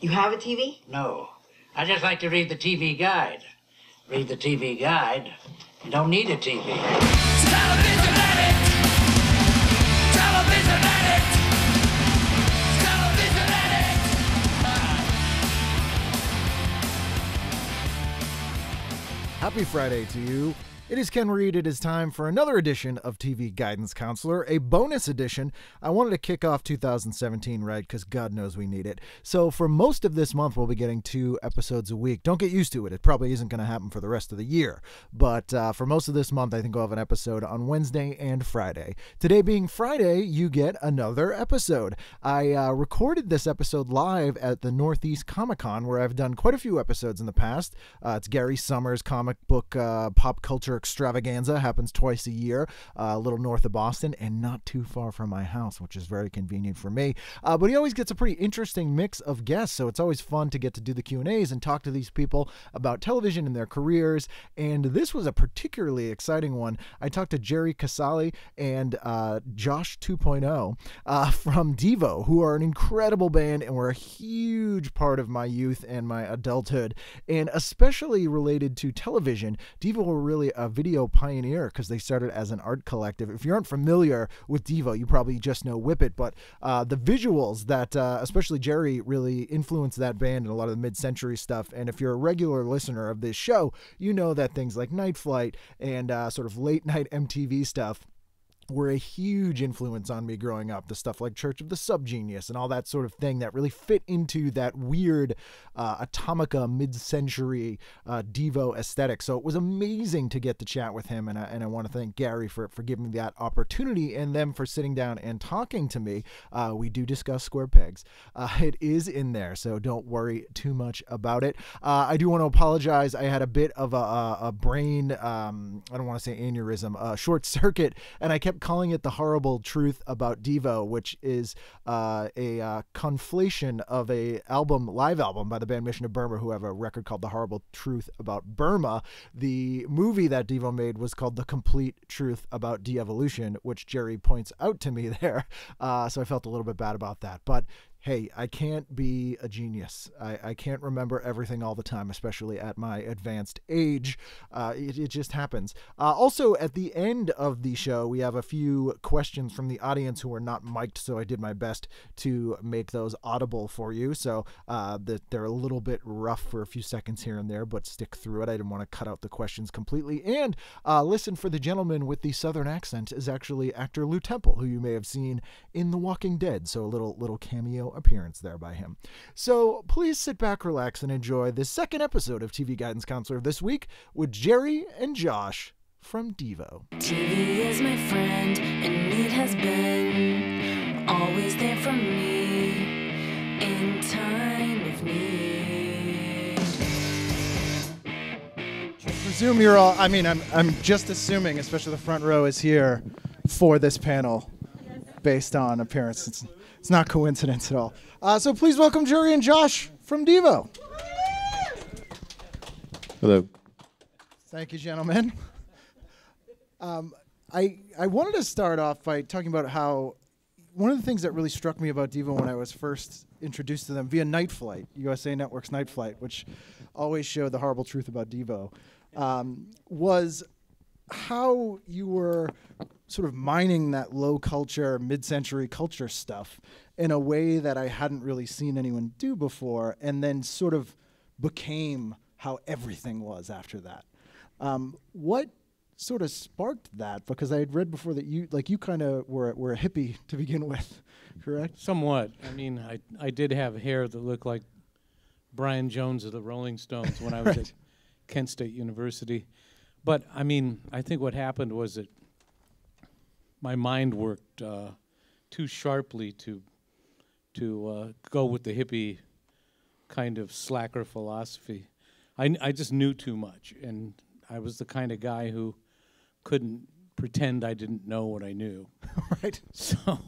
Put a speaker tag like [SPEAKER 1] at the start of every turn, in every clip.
[SPEAKER 1] You have a TV?
[SPEAKER 2] No. I just like to read the TV guide. Read the TV guide. You don't need a TV.
[SPEAKER 3] Television addict. Television addict. Television addict.
[SPEAKER 4] Happy Friday to you. It is Ken Reid. It is time for another edition of TV Guidance Counselor, a bonus edition. I wanted to kick off 2017 right because God knows we need it. So, for most of this month, we'll be getting two episodes a week. Don't get used to it. It probably isn't going to happen for the rest of the year. But uh, for most of this month, I think we'll have an episode on Wednesday and Friday. Today being Friday, you get another episode. I uh, recorded this episode live at the Northeast Comic Con, where I've done quite a few episodes in the past. Uh, it's Gary Summers' comic book uh, pop culture extravaganza, happens twice a year, uh, a little north of Boston, and not too far from my house, which is very convenient for me. Uh, but he always gets a pretty interesting mix of guests, so it's always fun to get to do the Q and A's and talk to these people about television and their careers. And this was a particularly exciting one. I talked to Jerry Casale and uh, Josh 2.0 uh, from Devo, who are an incredible band and were a huge part of my youth and my adulthood, and especially related to television. Devo were really a video pioneer because they started as an art collective. If you aren't familiar with Devo, you probably just know Whip It, but uh, the visuals that, uh, especially Jerry, really influenced that band and a lot of the mid century stuff. And if you're a regular listener of this show, you know that things like Night Flight and uh, sort of late night MTV stuff were a huge influence on me growing up. The stuff like Church of the Subgenius and all that sort of thing that really fit into that weird uh, Atomica mid century uh, Devo aesthetic. So it was amazing to get to chat with him. And I, and I want to thank Gary for, for giving me that opportunity and them for sitting down and talking to me. Uh, we do discuss square pegs. Uh, it is in there, so don't worry too much about it. Uh, I do want to apologize. I had a bit of a, a, brain, um, I don't want to say aneurysm, a short circuit, and I kept calling it the horrible truth about Devo, which is uh, a uh, conflation of a album, live album by the band Mission of Burma, who have a record called The Horrible Truth About Burma. The movie that Devo made was called The Complete Truth About De-Evolution, which Jerry points out to me there. Uh, so I felt a little bit bad about that. But hey, I can't be a genius. I, I can't remember everything all the time, especially at my advanced age. Uh, it, it just happens. Uh, also, at the end of the show, we have a few questions from the audience who are not mic'd, so I did my best to make those audible for you. So uh, that they're a little bit rough for a few seconds here and there, but stick through it. I didn't want to cut out the questions completely. And uh, listen for the gentleman with the southern accent is actually actor Lou Temple, who you may have seen in The Walking Dead. So a little little cameo appearance there by him. So please sit back, relax, and enjoy this second episode of TV Guidance Counselor this week with Jerry and Josh from Devo.
[SPEAKER 5] TV is my friend, and it has been always there for me in time of need.
[SPEAKER 6] presume you're all. I mean, I'm I'm just assuming, especially the front row is here for this panel, based on appearance. It's not coincidence at all. Uh, so please welcome Jerry and Josh from Devo.
[SPEAKER 7] Hello.
[SPEAKER 6] Thank you, gentlemen. Um, I I wanted to start off by talking about how one of the things that really struck me about Devo when I was first introduced to them via Night Flight, USA Network's Night Flight, which always showed the horrible truth about Devo, um, was how you were sort of mining that low culture, mid century culture stuff in a way that I hadn't really seen anyone do before, and then sort of became how everything was after that. Um, what sort of sparked that? Because I had read before that you, like, you kind of were, were a hippie to begin with, correct?
[SPEAKER 8] Somewhat. I mean, I I did have hair that looked like Brian Jones of the Rolling Stones when I was at Kent State University. But I mean, I think what happened was that my mind worked uh, too sharply to to uh, go with the hippie kind of slacker philosophy. I, I just knew too much, and I was the kind of guy who couldn't pretend I didn't know what I knew.
[SPEAKER 6] right.
[SPEAKER 8] So,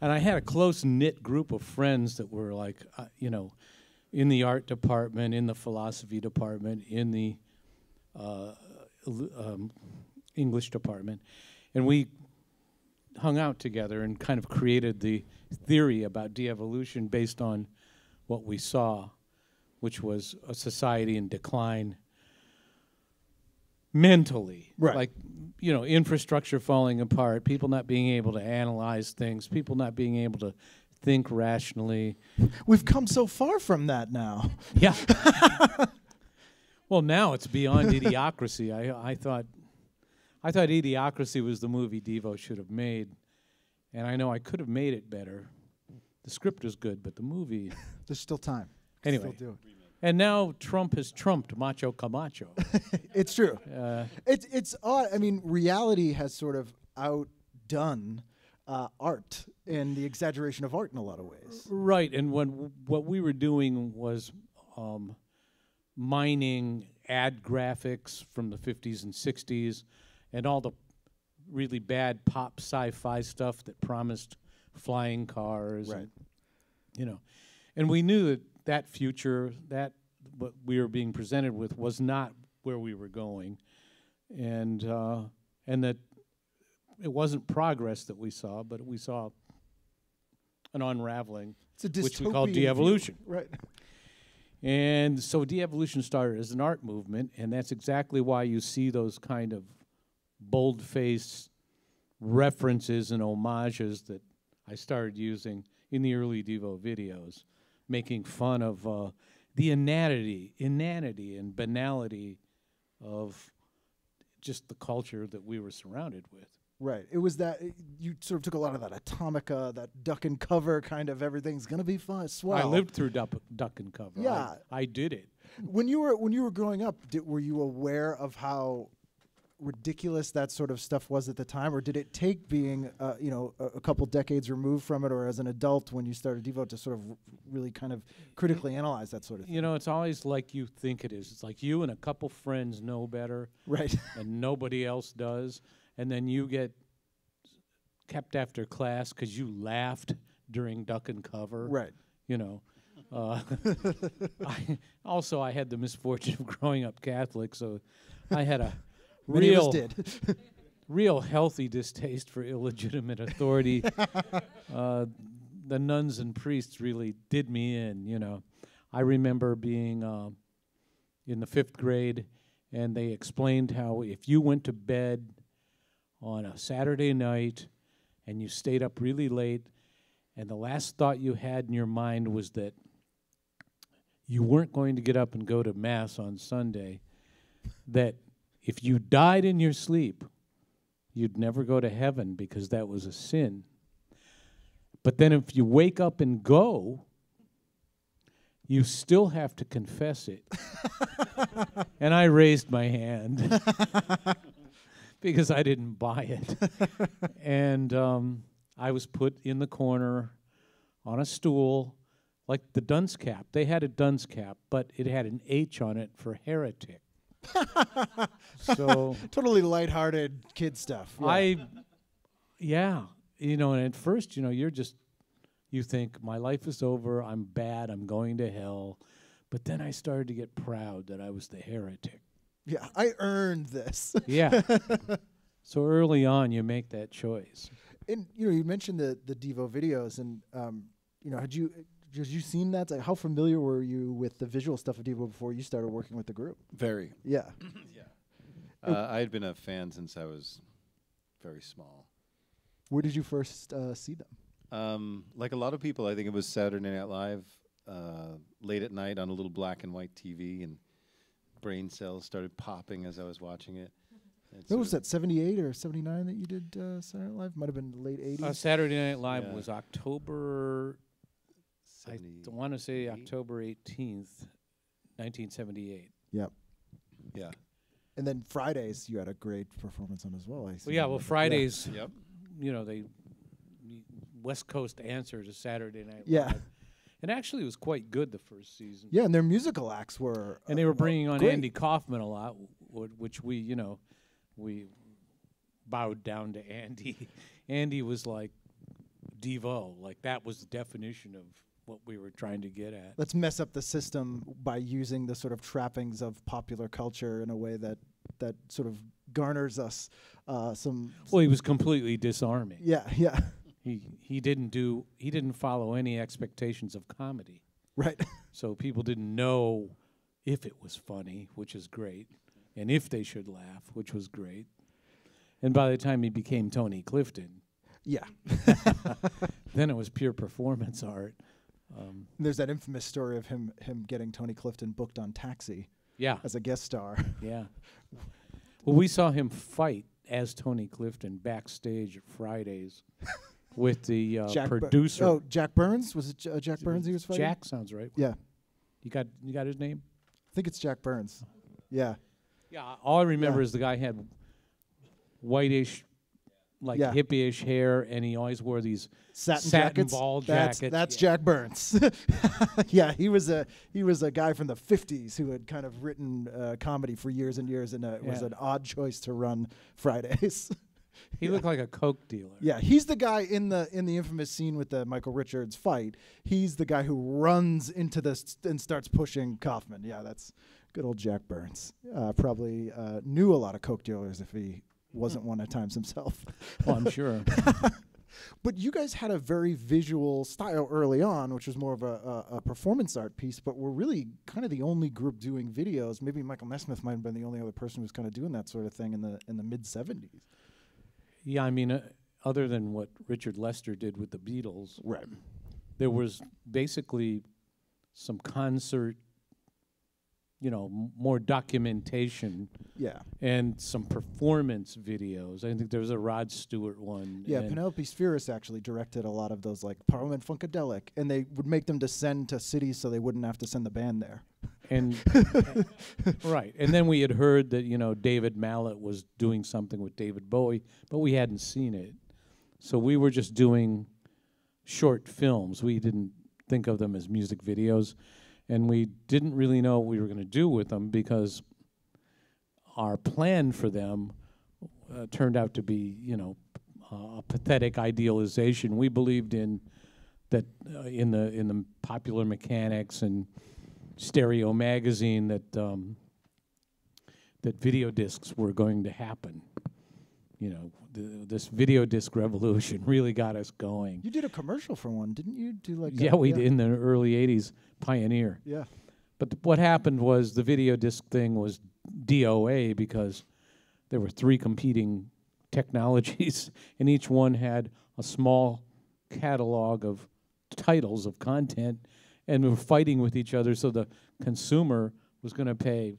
[SPEAKER 8] and I had a close knit group of friends that were like, uh, you know, in the art department, in the philosophy department, in the uh, um, English department, and we hung out together and kind of created the theory about de-evolution based on what we saw, which was a society in decline mentally.
[SPEAKER 4] Right.
[SPEAKER 8] Like, you know, infrastructure falling apart, people not being able to analyze things, people not being able to think rationally.
[SPEAKER 4] We've come so far from that now.
[SPEAKER 8] Yeah. well, now it's beyond idiocracy. I I thought I thought Idiocracy was the movie Devo should have made, and I know I could have made it better. The script is good, but the movie.
[SPEAKER 4] There's still time.
[SPEAKER 8] Anyway.
[SPEAKER 4] Still do
[SPEAKER 8] And now Trump has trumped Macho Camacho.
[SPEAKER 4] It's true.
[SPEAKER 8] Uh,
[SPEAKER 4] It's it's odd. I mean, reality has sort of outdone uh, art and the exaggeration of art in a lot of ways.
[SPEAKER 8] right, and when what we were doing was um, mining ad graphics from the 50s and 60s, and all the really bad pop sci-fi stuff that promised flying cars,
[SPEAKER 4] Right.
[SPEAKER 8] and, you know, and we knew that that future, that what we were being presented with, was not where we were going, and uh, and that it wasn't progress that we saw, but we saw an unraveling,
[SPEAKER 4] It's a
[SPEAKER 8] which we call de-evolution.
[SPEAKER 4] Right.
[SPEAKER 8] And so de-evolution started as an art movement, and that's exactly why you see those kind of bold-faced references and homages that I started using in the early Devo videos, making fun of uh, the inanity, inanity and banality of just the culture that we were surrounded with.
[SPEAKER 4] Right. It was that it- you sort of took a lot of that atomica, that duck and cover kind of everything's gonna be fun. Swell.
[SPEAKER 8] I lived through duck, duck and cover. I-
[SPEAKER 4] Yeah.
[SPEAKER 8] I, did it.
[SPEAKER 4] when you were when you were growing up. Did, were you aware of how ridiculous that sort of stuff was at the time, or did it take being uh, you know a, a couple decades removed from it, or as an adult when you started Devo to sort of r- really kind of critically analyze that sort of thing?
[SPEAKER 8] You know, it's always like you think it is. It's like you and a couple friends know better.
[SPEAKER 4] Right.
[SPEAKER 8] and nobody else does, and then you get kept after class because you laughed during duck and cover.
[SPEAKER 4] right.
[SPEAKER 8] You know. Uh, I, also, I had the misfortune of growing up Catholic, so I had a real,
[SPEAKER 4] did.
[SPEAKER 8] real healthy distaste for illegitimate authority. uh, the nuns and priests really did me in. You know, I remember being uh, in the fifth grade, and they explained how if you went to bed on a Saturday night and you stayed up really late, and the last thought you had in your mind was that you weren't going to get up and go to Mass on Sunday, that if you died in your sleep, you'd never go to heaven because that was a sin. But then if you wake up and go, you still have to confess it. and I raised my hand because I didn't buy it. and um, I was put in the corner on a stool, like the dunce cap. They had a dunce cap, but it had an H on it for heretic. so
[SPEAKER 4] totally lighthearted kid stuff. yeah.
[SPEAKER 8] I, yeah, you know, and at first, you know, you're just, you think my life is over. I'm bad. I'm going to hell. But then I started to get proud that I was the heretic.
[SPEAKER 4] yeah, I earned this.
[SPEAKER 8] Yeah. so early on, you make that choice.
[SPEAKER 4] and you know, you mentioned the the Devo videos, and um, you know, had you had you seen that? Like, how familiar were you with the visual stuff of Devo before you started working with the group?
[SPEAKER 7] Very.
[SPEAKER 4] Yeah.
[SPEAKER 7] Uh, I had been a fan since I was very small.
[SPEAKER 4] Where did you first uh, see them?
[SPEAKER 7] Um, like a lot of people, I think it was Saturday Night Live, uh, late at night on a little black and white TV, and brain cells started popping as I was watching it. And
[SPEAKER 4] What was that? Seventy eight or seventy nine that you did uh, Saturday Night Live? Might have been late eighties.
[SPEAKER 8] Uh, Saturday Night Live
[SPEAKER 7] Yeah.
[SPEAKER 8] was October, I want to say October 18th, 1978.
[SPEAKER 4] yep.
[SPEAKER 7] Yeah.
[SPEAKER 4] And then Fridays, you had a great performance on as well. I see.
[SPEAKER 8] Well, yeah, well, Fridays,
[SPEAKER 7] Yep.
[SPEAKER 8] you know, they West Coast answer to Saturday Night
[SPEAKER 4] Yeah.
[SPEAKER 8] Live. And actually, it was quite good the first season.
[SPEAKER 4] Yeah, and their musical acts were.
[SPEAKER 8] And they
[SPEAKER 4] uh,
[SPEAKER 8] were
[SPEAKER 4] well,
[SPEAKER 8] bringing on
[SPEAKER 4] great.
[SPEAKER 8] Andy Kaufman a lot, w- which we, you know, we bowed down to Andy. Andy was like Devo, like that was the definition of what we were trying to get at.
[SPEAKER 4] Let's mess up the system by using the sort of trappings of popular culture in a way that that sort of garners us uh, some.
[SPEAKER 8] Well, he was completely disarming.
[SPEAKER 4] Yeah, yeah,
[SPEAKER 8] He he didn't do he didn't follow any expectations of comedy.
[SPEAKER 4] Right.
[SPEAKER 8] So people didn't know if it was funny, which is great, and if they should laugh, which was great. And by the time he became Tony Clifton,
[SPEAKER 4] yeah.
[SPEAKER 8] then it was pure performance art. Um,
[SPEAKER 4] There's that infamous story of him him getting Tony Clifton booked on Taxi
[SPEAKER 8] yeah,
[SPEAKER 4] as a guest star.
[SPEAKER 8] yeah. Well, we saw him fight as Tony Clifton backstage at Fridays with the uh,
[SPEAKER 4] Jack Bur-
[SPEAKER 8] producer.
[SPEAKER 4] oh, Jack Burns was it J- uh, Jack Burns he was fighting?
[SPEAKER 8] Jack sounds right.
[SPEAKER 4] Yeah,
[SPEAKER 8] You got you got his name?
[SPEAKER 4] I think it's Jack Burns. Yeah.
[SPEAKER 8] Yeah. All I remember
[SPEAKER 4] Yeah.
[SPEAKER 8] is the guy had whitish, like
[SPEAKER 4] Yeah.
[SPEAKER 8] hippie-ish hair, and he always wore these
[SPEAKER 4] Satin,
[SPEAKER 8] Satin
[SPEAKER 4] jackets.
[SPEAKER 8] ball
[SPEAKER 4] that's,
[SPEAKER 8] jackets,
[SPEAKER 4] That's
[SPEAKER 8] yeah.
[SPEAKER 4] Jack Burns. yeah, he was a he was a guy from the '50s who had kind of written uh, comedy for years and years, and uh, it was an odd choice to run Fridays.
[SPEAKER 8] He looked like a coke dealer.
[SPEAKER 4] Yeah, he's the guy in the in the infamous scene with the Michael Richards fight. He's the guy who runs into this and starts pushing Kaufman. Yeah, that's good old Jack Burns. Uh, probably uh, knew a lot of coke dealers if he wasn't one at times himself.
[SPEAKER 8] Well, I'm sure.
[SPEAKER 4] But you guys had a very visual style early on, which was more of a, a, a performance art piece. But we're really kind of the only group doing videos. Maybe Michael Nesmith might have been the only other person who was kind of doing that sort of thing in the in the mid '70s.
[SPEAKER 8] yeah, I mean, uh, other than what Richard Lester did with the Beatles,
[SPEAKER 4] Right.
[SPEAKER 8] there was basically some concert, you know, m- more documentation
[SPEAKER 4] Yeah.
[SPEAKER 8] and some performance videos. I think there was a Rod Stewart one.
[SPEAKER 4] Yeah, Penelope Spheeris actually directed a lot of those, like Parliament Funkadelic, and they would make them descend to cities so they wouldn't have to send the band there.
[SPEAKER 8] and right and then we had heard that you know david mallet was doing something with david bowie but we hadn't seen it so we were just doing short films we didn't think of them as music videos and we didn't really know what we were going to do with them because our plan for them uh, turned out to be you know uh, a pathetic idealization we believed in that uh, in the in the popular mechanics and stereo magazine that um, that video discs were going to happen. You know, the, this video disc revolution really got us going.
[SPEAKER 4] You did a commercial for one, didn't you? Do like
[SPEAKER 8] Yeah,
[SPEAKER 4] a-
[SPEAKER 8] we did in the early '80s, Pioneer.
[SPEAKER 4] Yeah.
[SPEAKER 8] But th- what happened was the video disc thing was DOA because there were three competing technologies, and each one had a small catalog of titles of content, and we were fighting with each other. So the consumer was going to pay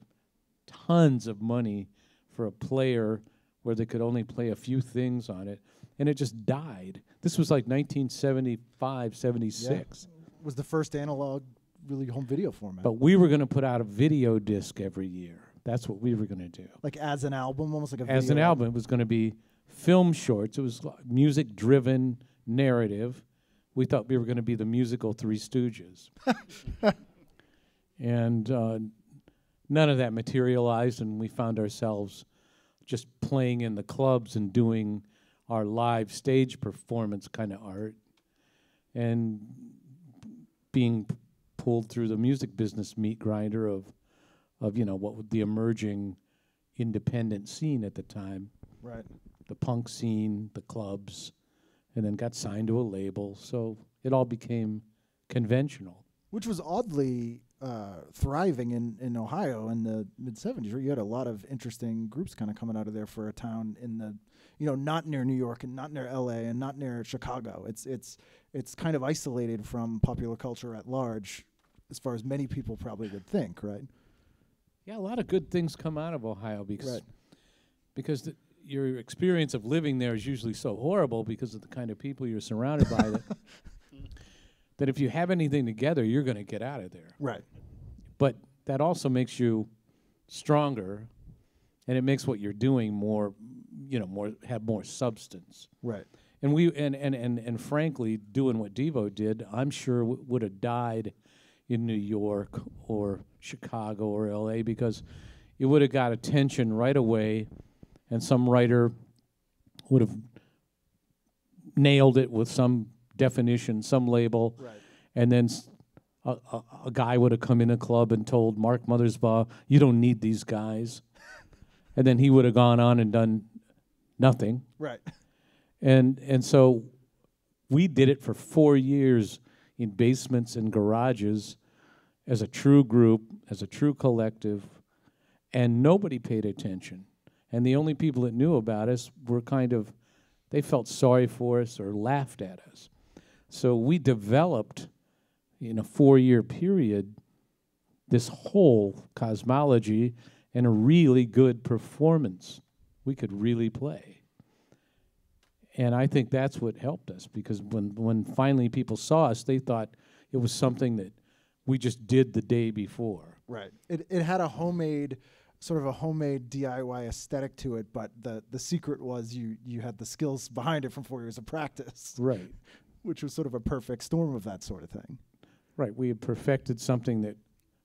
[SPEAKER 8] tons of money for a player where they could only play a few things on it, and it just died. This was like 1975, 76.
[SPEAKER 4] Was the first analog really home video format?
[SPEAKER 8] But we were going to put out a video disc every year. That's what we were going to do.
[SPEAKER 4] like as an album, almost like a
[SPEAKER 8] As an album, it was going to be film shorts. It was music driven narrative. We thought we were going to be the musical Three Stooges. and uh, none of that materialized, and we found ourselves just playing in the clubs and doing our live stage performance kind of art and being p- pulled through the music business meat grinder of of you know what would the emerging independent scene at the time.
[SPEAKER 4] Right.
[SPEAKER 8] the punk scene the clubs and then got signed to a label. So it all became conventional.
[SPEAKER 4] Which was oddly uh, thriving in, in Ohio in the mid 70s. Right? You had a lot of interesting groups kind of coming out of there for a town in the, you know, not near New York and not near LA and not near Chicago. It's it's it's kind of isolated from popular culture at large, as far as many people probably would think, right?
[SPEAKER 8] yeah a lot of good things come out of ohio because
[SPEAKER 4] Right.
[SPEAKER 8] because the, your experience of living there is usually so horrible because of the kind of people you're surrounded by that that if you have anything together you're going to get out of there
[SPEAKER 4] Right.
[SPEAKER 8] But that also makes you stronger and it makes what you're doing more you know more have more substance
[SPEAKER 4] Right.
[SPEAKER 8] and we and and and, and frankly doing what devo did i'm sure w- would have died in new york or chicago or la because it would have got attention right away and some writer would have nailed it with some definition some label
[SPEAKER 4] Right.
[SPEAKER 8] and then s- a, a, a guy would have come in a club and told Mark Mothersbaugh, "You don't need these guys," and then he would have gone on and done nothing.
[SPEAKER 4] Right.
[SPEAKER 8] And and so we did it for four years in basements and garages as a true group, as a true collective, and nobody paid attention. And the only people that knew about us were kind of, they felt sorry for us or laughed at us. So we developed in a four year period this whole cosmology and a really good performance. We could really play. And I think that's what helped us because when, when finally people saw us, they thought it was something that we just did the day before.
[SPEAKER 4] Right. It it had a homemade sort of a homemade DIY aesthetic to it, but the the secret was you you had the skills behind it from four years of practice,
[SPEAKER 8] Right.
[SPEAKER 4] which was sort of a perfect storm of that sort of thing.
[SPEAKER 8] Right. We had perfected something that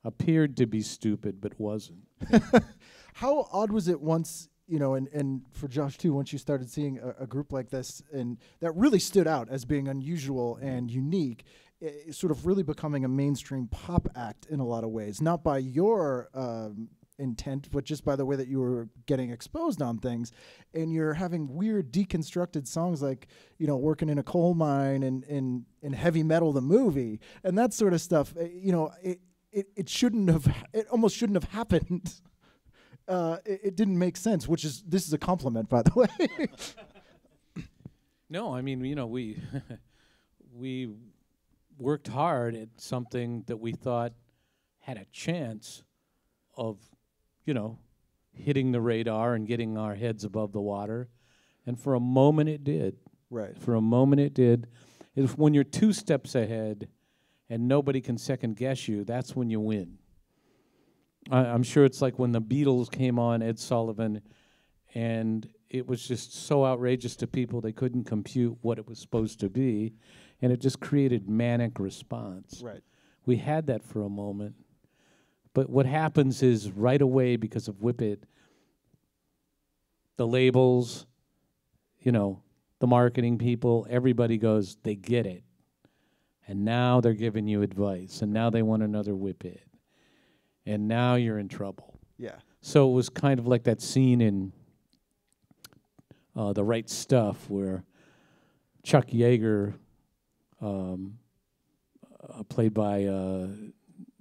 [SPEAKER 8] appeared to be stupid but wasn't.
[SPEAKER 4] How odd was it once, you know, and, and for Josh too, once you started seeing a, a group like this and that really stood out as being unusual and unique, sort of really becoming a mainstream pop act in a lot of ways, not by your um, intent, but just by the way that you were getting exposed on things. And you're having weird deconstructed songs like, you know, working in a coal mine and in in heavy metal the movie and that sort of stuff. Uh, You know, it it, it shouldn't have it almost shouldn't have happened. Uh, it, it didn't make sense, which is this is a compliment, by the way.
[SPEAKER 8] No, I mean, you know, we we worked hard at something that we thought had a chance of, you know, hitting the radar and getting our heads above the water. And for a moment it did.
[SPEAKER 4] right.
[SPEAKER 8] For a moment it did. If when you're two steps ahead and nobody can second guess you, that's when you win. I, I'm sure it's like when the Beatles came on Ed Sullivan and it was just so outrageous to people they couldn't compute what it was supposed to be and it just created manic response.
[SPEAKER 4] Right.
[SPEAKER 8] We had that for a moment. But what happens is right away because of Whip It, the labels, you know, the marketing people, everybody goes, they get it. And now they're giving you advice. And now they want another Whip It. And now you're in trouble.
[SPEAKER 4] Yeah.
[SPEAKER 8] So it was kind of like that scene in uh, The Right Stuff where Chuck Yeager, um, uh, played by uh,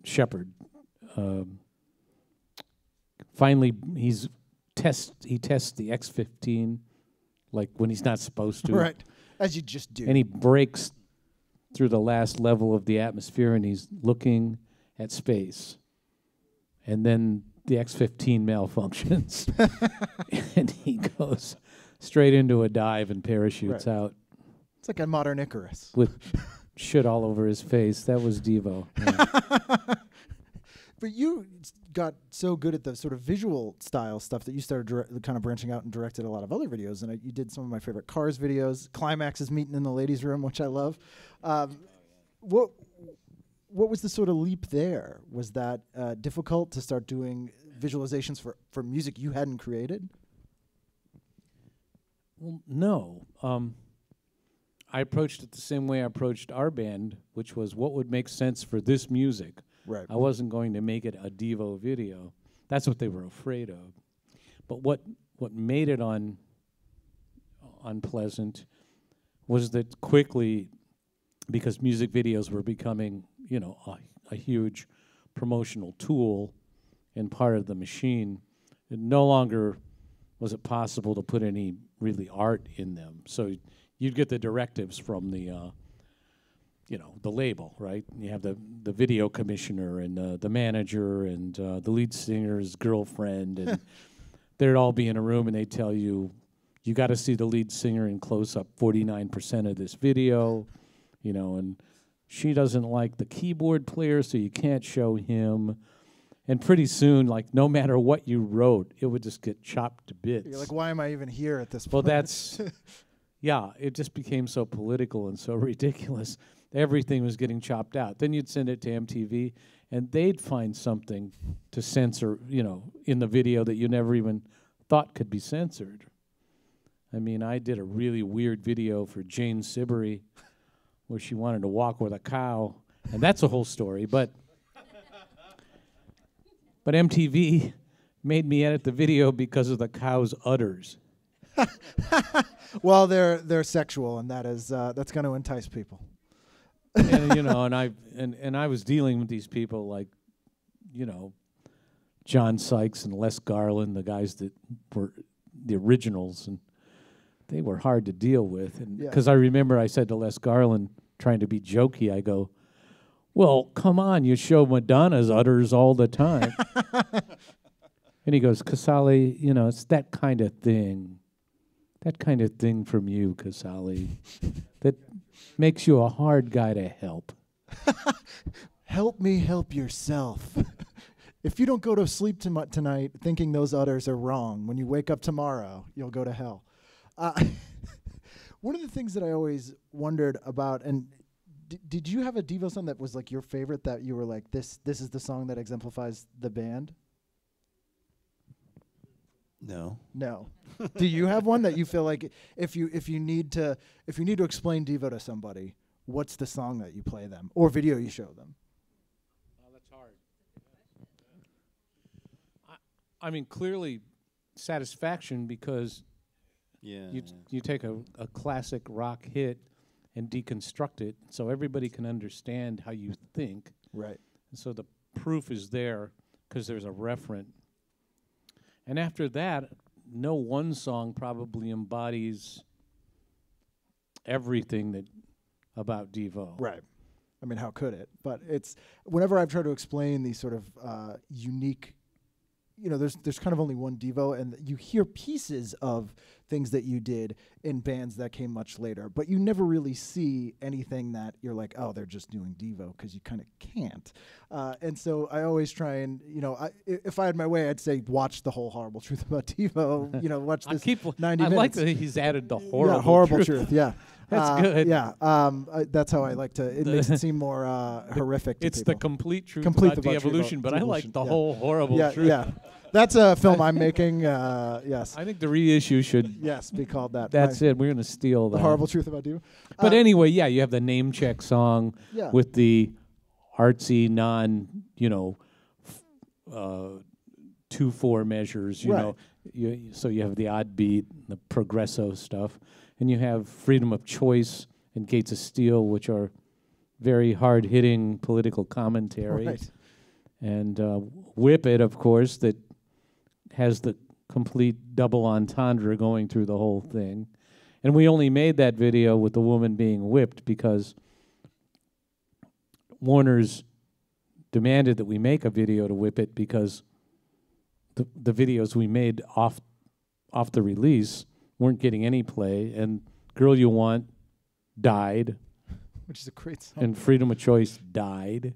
[SPEAKER 8] Shepard, um, finally he's test he tests the X-15 like when he's not supposed to,
[SPEAKER 4] Right. As you just do.
[SPEAKER 8] and he breaks through the last level of the atmosphere and he's looking at space. And then the X 15 malfunctions. and he goes straight into a dive and parachutes
[SPEAKER 4] Right.
[SPEAKER 8] out
[SPEAKER 4] it's like a modern Icarus.
[SPEAKER 8] with shit all over his face. That was Devo. Yeah.
[SPEAKER 4] But you got so good at the sort of visual style stuff that you started dire- kind of branching out and directed a lot of other videos. And you did some of my favorite Cars videos. Klymaxx is meeting in the ladies' room, which I love. Um, what what was the sort of leap there? Was that uh, difficult to start doing visualizations for, for music you hadn't created?
[SPEAKER 8] Well, no. Um, I approached it the same way I approached our band, which was what would make sense for this music.
[SPEAKER 4] Right.
[SPEAKER 8] I wasn't going to make it a Devo video. That's what they were afraid of. But what what made it un, unpleasant was that quickly, because music videos were becoming, you know, a, a huge promotional tool and part of the machine, it no longer was it possible to put any really art in them. So you'd get the directives from the, uh, you know, the label, right? You have the the video commissioner and uh, the manager and uh, the lead singer's girlfriend, and they'd all be in a room and they tell you, you got to see the lead singer in close up 49% of this video, you know, and she doesn't like the keyboard player, so you can't show him. And pretty soon, like no matter what you wrote, it would just get chopped to bits.
[SPEAKER 4] You're like, why am I even here at this point?
[SPEAKER 8] Well,
[SPEAKER 4] point?
[SPEAKER 8] that's yeah. It just became so political and so ridiculous. Everything was getting chopped out. Then you'd send it to MTV, and they'd find something to censor, you know, in the video that you never even thought could be censored. I mean, I did a really weird video for Jane Siberry, where she wanted to walk with a cow, and that's a whole story. But but MTV made me edit the video because of the cow's udders.
[SPEAKER 4] well, they're they're sexual, and that is uh, that's going to entice people.
[SPEAKER 8] and you know, and I and and I was dealing with these people like, you know, John Sykes and Les Garland, the guys that were the originals, and they were hard to deal with. And
[SPEAKER 4] Yeah.
[SPEAKER 8] because I remember I said to Les Garland, trying to be jokey, I go, "Well, come on, you show Madonna's udders all the time." and he goes, "Casale, you know, it's that kind of thing, that kind of thing from you, Casale, that makes you a hard guy to help."
[SPEAKER 4] Help me help yourself. if you don't go to sleep tom- tonight thinking those udders are wrong, when you wake up tomorrow, you'll go to hell. Uh, one of the things that I always wondered about, and d- did you have a Devo song that was like your favorite that you were like, this, this is the song that exemplifies the band?
[SPEAKER 7] No.
[SPEAKER 4] No. Do you have one that you feel like if you if you need to if you need to explain Devo to somebody, what's the song that you play them or video you show them?
[SPEAKER 8] Oh, that's hard. I, I mean, clearly, satisfaction because
[SPEAKER 7] Yeah.
[SPEAKER 8] you you take a, a classic rock hit and deconstruct it, so everybody can understand how you think.
[SPEAKER 4] Right.
[SPEAKER 8] And so the proof is there because there's a referent. And after that, no one song probably embodies everything that about Devo.
[SPEAKER 4] Right. I mean, how could it? But it's whenever I've tried to explain these sort of uh, unique, you know, there's there's kind of only one Devo, and you hear pieces of things that you did in bands that came much later, but you never really see anything that you're like, oh, they're just doing Devo because you kind of can't. Uh, and so I always try and you know, I, i- if I had my way, I'd say watch the whole horrible truth about Devo. You know, watch
[SPEAKER 8] I
[SPEAKER 4] this
[SPEAKER 8] keep.
[SPEAKER 4] 90
[SPEAKER 8] I
[SPEAKER 4] minutes.
[SPEAKER 8] like that he's added the horrible.
[SPEAKER 4] yeah, horrible
[SPEAKER 8] truth.
[SPEAKER 4] truth. Yeah,
[SPEAKER 8] That's
[SPEAKER 4] Uh,
[SPEAKER 8] good.
[SPEAKER 4] Yeah, um, I, that's how I like to. It makes it seem more uh, horrific. To
[SPEAKER 8] It's the complete truth
[SPEAKER 4] Complete
[SPEAKER 8] about de-evolution,
[SPEAKER 4] about
[SPEAKER 8] but I like the
[SPEAKER 4] yeah.
[SPEAKER 8] whole horrible
[SPEAKER 4] yeah,
[SPEAKER 8] truth.
[SPEAKER 4] yeah. That's a film I'm making. Uh, yes,
[SPEAKER 8] I think the reissue should.
[SPEAKER 4] yes, be called that.
[SPEAKER 8] That's
[SPEAKER 4] My-
[SPEAKER 8] it. We're gonna steal
[SPEAKER 4] The horrible truth about you.
[SPEAKER 8] But
[SPEAKER 4] Uh,
[SPEAKER 8] anyway, yeah, you have the name check song
[SPEAKER 4] Yeah.
[SPEAKER 8] with the artsy, non, you know, f- uh, two four measures. You
[SPEAKER 4] Right.
[SPEAKER 8] know, you, so you have the odd beat, the progresso stuff, and you have freedom of choice and Gates of Steel, which are very hard hitting political commentary.
[SPEAKER 4] Right.
[SPEAKER 8] and uh, Whip It, of course, that has the complete double entendre going through the whole thing. And we only made that video with the woman being whipped because Warner's demanded that we make a video to whip it because the the videos we made off off the release weren't getting any play and Girl You Want died
[SPEAKER 4] which is a great song.
[SPEAKER 8] and Freedom of Choice died,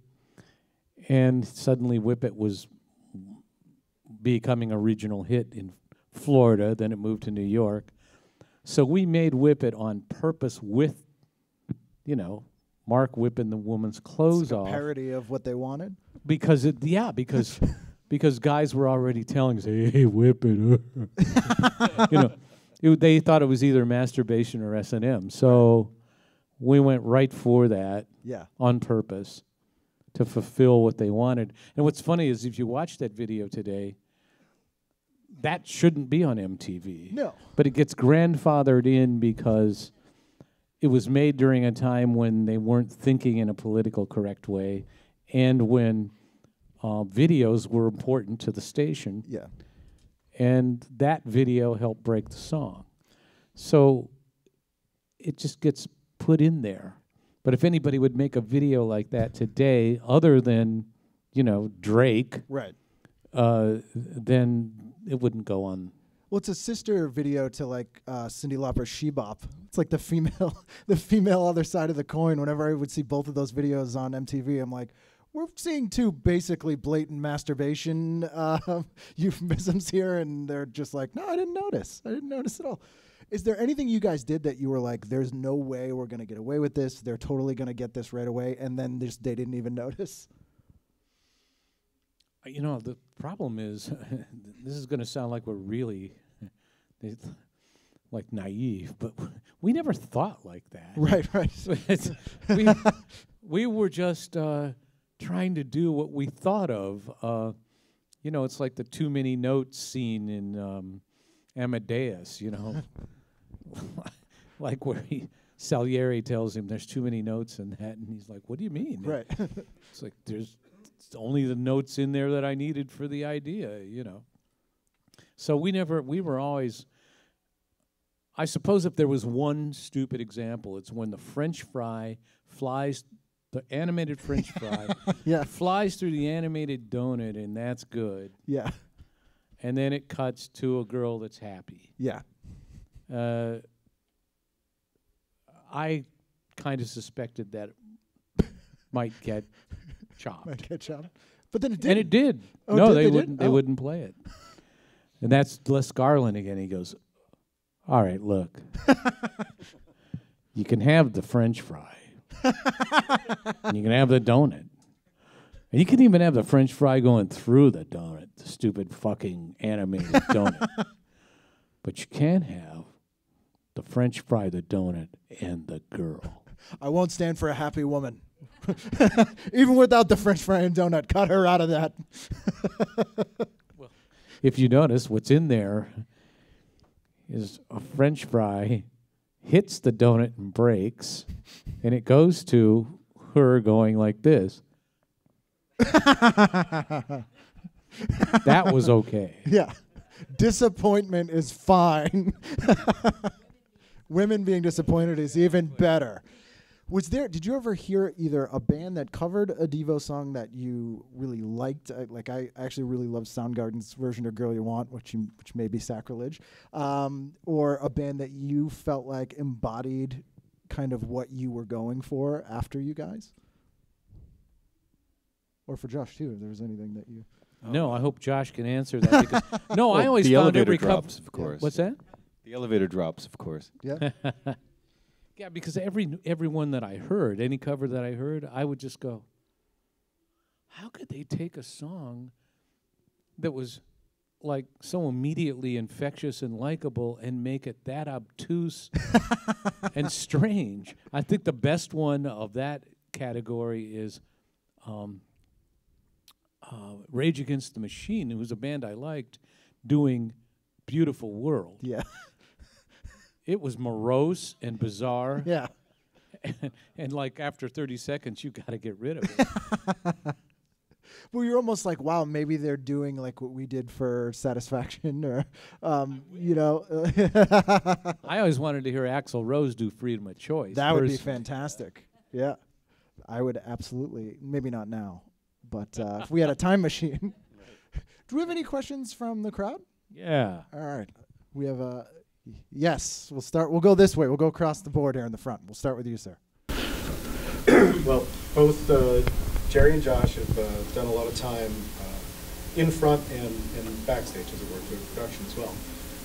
[SPEAKER 8] and suddenly Whip It was becoming a regional hit in Florida. Then it moved to New York. So we made Whip It on purpose with, you know, Mark whipping the woman's clothes off
[SPEAKER 4] parody of what they wanted.
[SPEAKER 8] because it yeah because because guys were already telling us hey whip it you know it, they thought it was either masturbation or S and M so we went right for that
[SPEAKER 4] Yeah.
[SPEAKER 8] on purpose to fulfill what they wanted. And what's funny is if you watch that video today that shouldn't be on MTV
[SPEAKER 4] No.
[SPEAKER 8] but it gets grandfathered in because it was made during a time when they weren't thinking in a political correct way and when uh, videos were important to the station.
[SPEAKER 4] Yeah.
[SPEAKER 8] and that video helped break the song. So it just gets put in there but if anybody would make a video like that today other than you know drake
[SPEAKER 4] Right.
[SPEAKER 8] uh, then it wouldn't go on
[SPEAKER 4] Well, it's a sister video to like uh, Cyndi Lauper's She Bop. It's like the female, the female other side of the coin. Whenever I would see both of those videos on MTV, I'm like, we're seeing two basically blatant masturbation uh, euphemisms here, and they're just like, no, I didn't notice. I didn't notice at all. Is there anything you guys did that you were like, there's no way we're gonna get away with this? They're totally gonna get this right away, and then just they didn't even notice.
[SPEAKER 8] Uh, You know, the problem is, this is going to sound like we're really like naive, but we never thought like that.
[SPEAKER 4] Right, right.
[SPEAKER 8] We, we were just uh, trying to do what we thought of. Uh, you know, it's like the too many notes scene in um, Amadeus, you know, like where he Salieri tells him there's too many notes in that, and he's like, "What do you mean?"
[SPEAKER 4] Right.
[SPEAKER 8] It's like there's it's only the notes in there that I needed for the idea, you know. So we never we were always I suppose if there was one stupid example, it's when the French fry flies the animated French fry
[SPEAKER 4] yeah.
[SPEAKER 8] flies through the animated donut and that's good.
[SPEAKER 4] Yeah.
[SPEAKER 8] And then it cuts to a girl that's happy.
[SPEAKER 4] Yeah.
[SPEAKER 8] Uh, I kind of suspected that it might get chopped.
[SPEAKER 4] Might catch up. But then it did.
[SPEAKER 8] And it did.
[SPEAKER 4] Oh,
[SPEAKER 8] no,
[SPEAKER 4] did-
[SPEAKER 8] they,
[SPEAKER 4] they
[SPEAKER 8] wouldn't. They
[SPEAKER 4] Oh.
[SPEAKER 8] wouldn't play it. And that's Les Garland again. He goes, "All right, look, you can have the French fry, and you can have the donut, and you can even have the French fry going through the donut, the stupid fucking animated donut. But you can't have the French fry, the donut, and the girl."
[SPEAKER 4] I won't stand for a happy woman. Even without the French fry and donut, cut her out of that.
[SPEAKER 8] if you notice, what's in there is a French fry hits the donut and breaks, and it goes to her going like this. that was okay.
[SPEAKER 4] Yeah. Disappointment is fine. Women being disappointed is even better. Was there? Did you ever hear either a band that covered a Devo song that you really liked? I, like I actually really love Soundgarden's version of "Girl You Want," which you, which may be sacrilege, um, or a band that you felt like embodied kind of what you were going for after you guys, or for Josh too. If there was anything that you.
[SPEAKER 8] No, I hope Josh can answer that. Because, no, I always
[SPEAKER 7] the
[SPEAKER 8] found
[SPEAKER 7] elevator
[SPEAKER 8] every
[SPEAKER 7] drops,
[SPEAKER 8] cover.
[SPEAKER 7] of course.
[SPEAKER 8] What's that?
[SPEAKER 7] The elevator drops, of course.
[SPEAKER 4] Yeah.
[SPEAKER 8] Yeah, because every everyone that I heard, any cover that I heard, I would just go, "How could they take a song that was like so immediately infectious and likable and make it that obtuse and strange?" I think the best one of that category is um, uh, Rage Against the Machine, who was a band I liked, doing "Beautiful World."
[SPEAKER 4] yeah.
[SPEAKER 8] It was morose and bizarre.
[SPEAKER 4] Yeah.
[SPEAKER 8] and, and like after 30 seconds you got to get rid of it
[SPEAKER 4] Well, you're almost like, wow, maybe they're doing like what we did for Satisfaction, or, um, you know,
[SPEAKER 8] i always wanted to hear axl rose do freedom of choice
[SPEAKER 4] that would be fantastic. Yeah, I would absolutely. Maybe not now, but uh, if we had a time machine. Do we have any questions from the crowd?
[SPEAKER 8] yeah
[SPEAKER 4] All right, we have a. Yes, we'll start. We'll go this way. We'll go across the board here in the front. We'll start with you, sir.
[SPEAKER 9] Well, both uh, Jerry and Josh have uh, done a lot of time uh, in front and, and backstage, as it were, to production as well.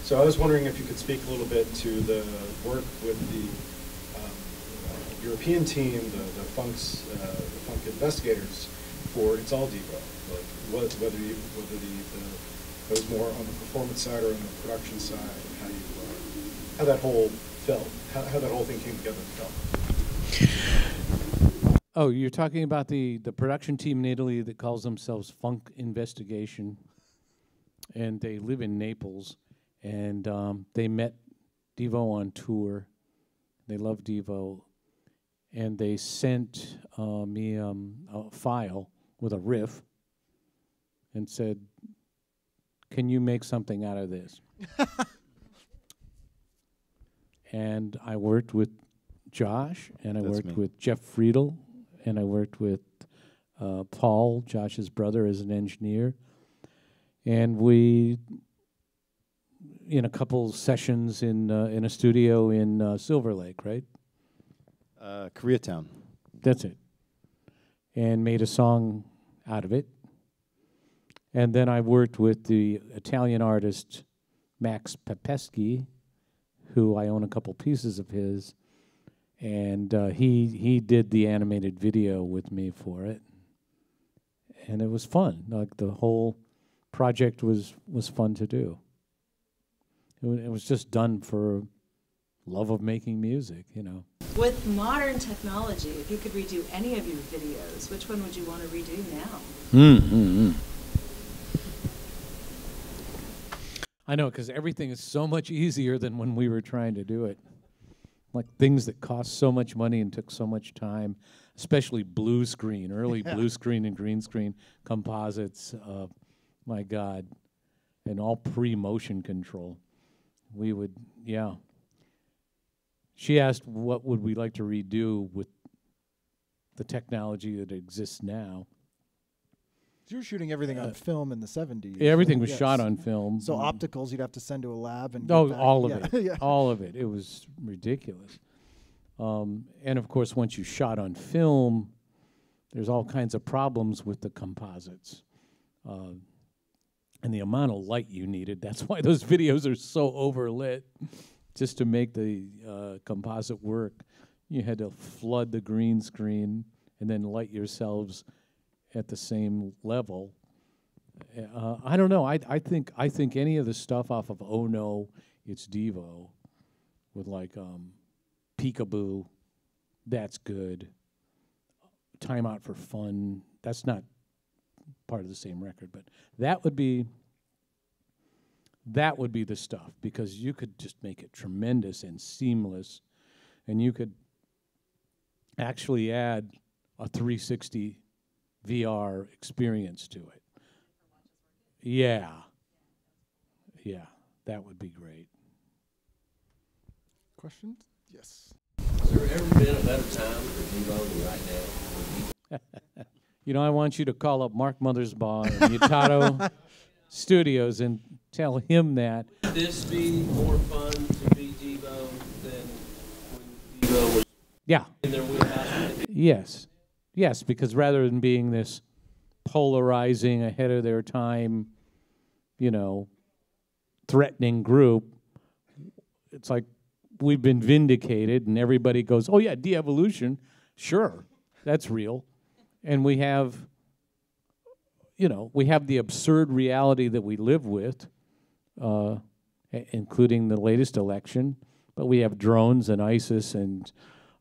[SPEAKER 9] So I was wondering if you could speak a little bit to the work with the um, European team, the, the Funks, uh, the Funk investigators for It's All Devo. Like what, whether you, whether the, the that was more on the performance side or on the production side, how you how that whole felt, how, how that whole thing came together and felt.
[SPEAKER 8] oh you're talking about the the production team in italy that calls themselves funk investigation and they live in naples and um, they met devo on tour they love devo and they sent uh, me um, a file with a riff and said can you make something out of this and I worked with Josh, and I
[SPEAKER 7] That's
[SPEAKER 8] worked
[SPEAKER 7] me.
[SPEAKER 8] with Jeff Friedl, and I worked with uh, Paul, Josh's brother, as an engineer, and we, in a couple sessions in uh, in a studio in uh, Silver Lake, right?
[SPEAKER 7] Uh, Koreatown.
[SPEAKER 8] That's it. And made a song out of it. And then I worked with the Italian artist Max Papeschi, who I own a couple pieces of his, and uh, he he did the animated video with me for it, and it was fun. Like the whole project was was fun to do. It, wa- it was just done for love of making music, you know.
[SPEAKER 10] With modern technology, if you could redo any of your videos, which one would you want to redo now?
[SPEAKER 8] Mm-hmm. I know, because everything is so much easier than when we were trying to do it. like things that cost so much money and took so much time, especially blue screen, early
[SPEAKER 4] Yeah.
[SPEAKER 8] blue screen and green screen composites. Uh, my God, and all pre-motion control. We would, yeah. She asked, "What would we like to redo with the technology that exists now?"
[SPEAKER 4] You were shooting everything on
[SPEAKER 8] Uh,
[SPEAKER 4] film in the 70s.
[SPEAKER 8] Everything
[SPEAKER 4] right?
[SPEAKER 8] was
[SPEAKER 4] Yes.
[SPEAKER 8] shot on film.
[SPEAKER 4] So
[SPEAKER 8] Mm.
[SPEAKER 4] opticals you'd have to send to a lab and.
[SPEAKER 8] Oh, all of
[SPEAKER 4] Yeah.
[SPEAKER 8] it.
[SPEAKER 4] yeah.
[SPEAKER 8] All of it. It was ridiculous. Um, and of course, once you shot on film, there's all kinds of problems with the composites. Uh, and the amount of light you needed. That's why those videos are so overlit. Just to make the uh, composite work, you had to flood the green screen and then light yourselves at the same level. Uh, I don't know. I I think I think any of the stuff off of Oh No, It's Devo, with like um, Peekaboo, that's good. Time Out for Fun, that's not part of the same record, but that would be that would be the stuff because you could just make it tremendous and seamless, and you could actually add a 360 VR experience to it. Yeah. Yeah, that would be great.
[SPEAKER 4] Questions? Yes.
[SPEAKER 11] Has there ever been a better time for Devo than right now?
[SPEAKER 8] You know, I want you to call up Mark Mothersbaugh and Mutato Studios and tell him that.
[SPEAKER 11] Would this be more fun to be Devo than when Devo was
[SPEAKER 8] Yeah.
[SPEAKER 11] in their wheelhouse?
[SPEAKER 8] Yes. Yes, because rather than being this polarizing, ahead of their time, you know, threatening group, it's like we've been vindicated and everybody goes, oh, yeah, de evolution. Sure, that's real. And we have, you know, we have the absurd reality that we live with, uh, including the latest election, but we have drones and ISIS and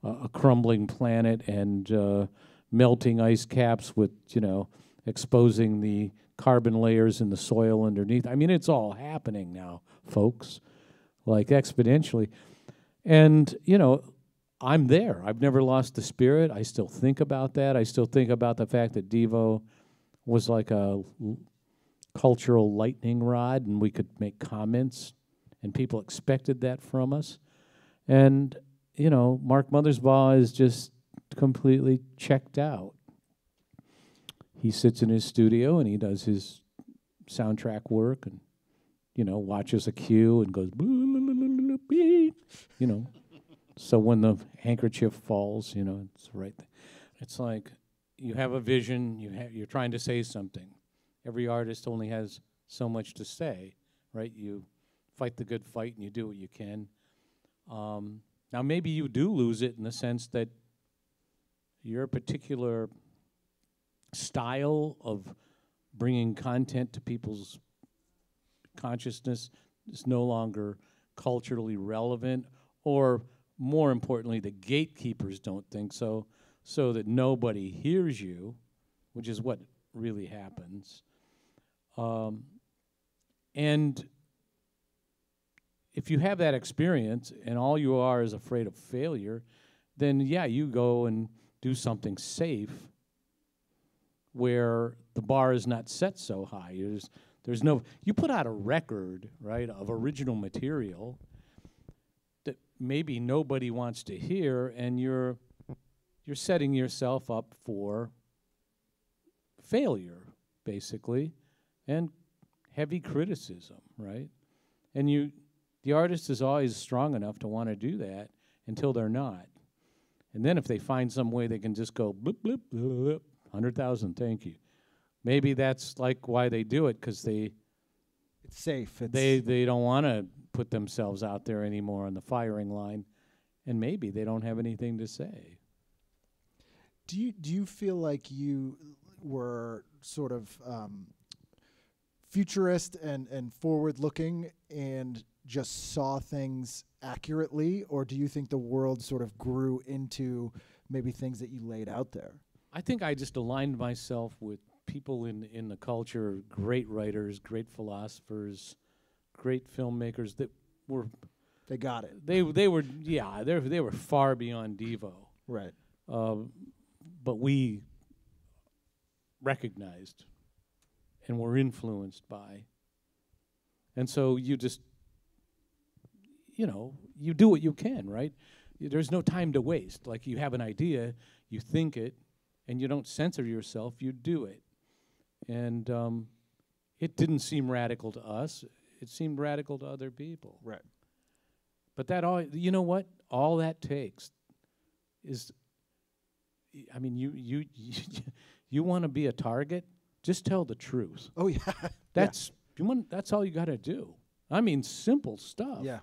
[SPEAKER 8] uh, a crumbling planet and uh, melting ice caps with, you know, exposing the carbon layers in the soil underneath. I mean, it's all happening now, folks, like exponentially. And, you know, I'm there. I've never lost the spirit. I still think about that. I still think about the fact that Devo was like a cultural lightning rod and we could make comments and people expected that from us. And, you know, Mark Mothersbaugh is just completely checked out. He sits in his studio and he does his soundtrack work and, you know, watches a cue and goes, you know. So when the handkerchief falls, you know, it's right. It's like you have a vision, you have, you're trying to say something. Every artist only has so much to say, right? You fight the good fight and you do what you can. Um, now, maybe you do lose it in the sense that your particular style of bringing content to people's consciousness is no longer culturally relevant, or more importantly, the gatekeepers don't think so, so that nobody hears you, which is what really happens. Um, and if you have that experience and all you are is afraid of failure, then yeah, you go and do something safe where the bar is not set so high. There's, there's no, you put out a record, right, of original material that maybe nobody wants to hear, and you're, you're setting yourself up for failure, basically, and heavy criticism, right? And you, the artist is always strong enough to want to do that until they're not. And then if they find some way they can just go blip blip blip, blip hundred thousand, thank you. Maybe that's like why they do it because they
[SPEAKER 4] It's safe. It's
[SPEAKER 8] they they don't want to put themselves out there anymore on the firing line, and maybe they don't have anything to say.
[SPEAKER 4] Do you do you feel like you were sort of um, futurist and and forward looking and just saw things accurately, or do you think the world sort of grew into maybe things that you laid out there?
[SPEAKER 8] I think I just aligned myself with people in in the culture, great writers, great philosophers, great filmmakers that were
[SPEAKER 4] They got it.
[SPEAKER 8] They they were yeah they they were far beyond Devo.
[SPEAKER 4] Right.
[SPEAKER 8] Um, but we recognized and were influenced by. And so you just, you know, you do what you can, right? There's no time to waste. Like you have an idea, you think it, and you don't censor yourself, you do it. And um, it didn't seem radical to us, it seemed radical to other people.
[SPEAKER 4] Right.
[SPEAKER 8] But that all, you know what? All that takes is, I mean, you you you want to be a target? Just tell the truth.
[SPEAKER 4] Oh yeah.
[SPEAKER 8] That's you want. That's all you got to do. I mean, simple stuff.
[SPEAKER 4] yeah.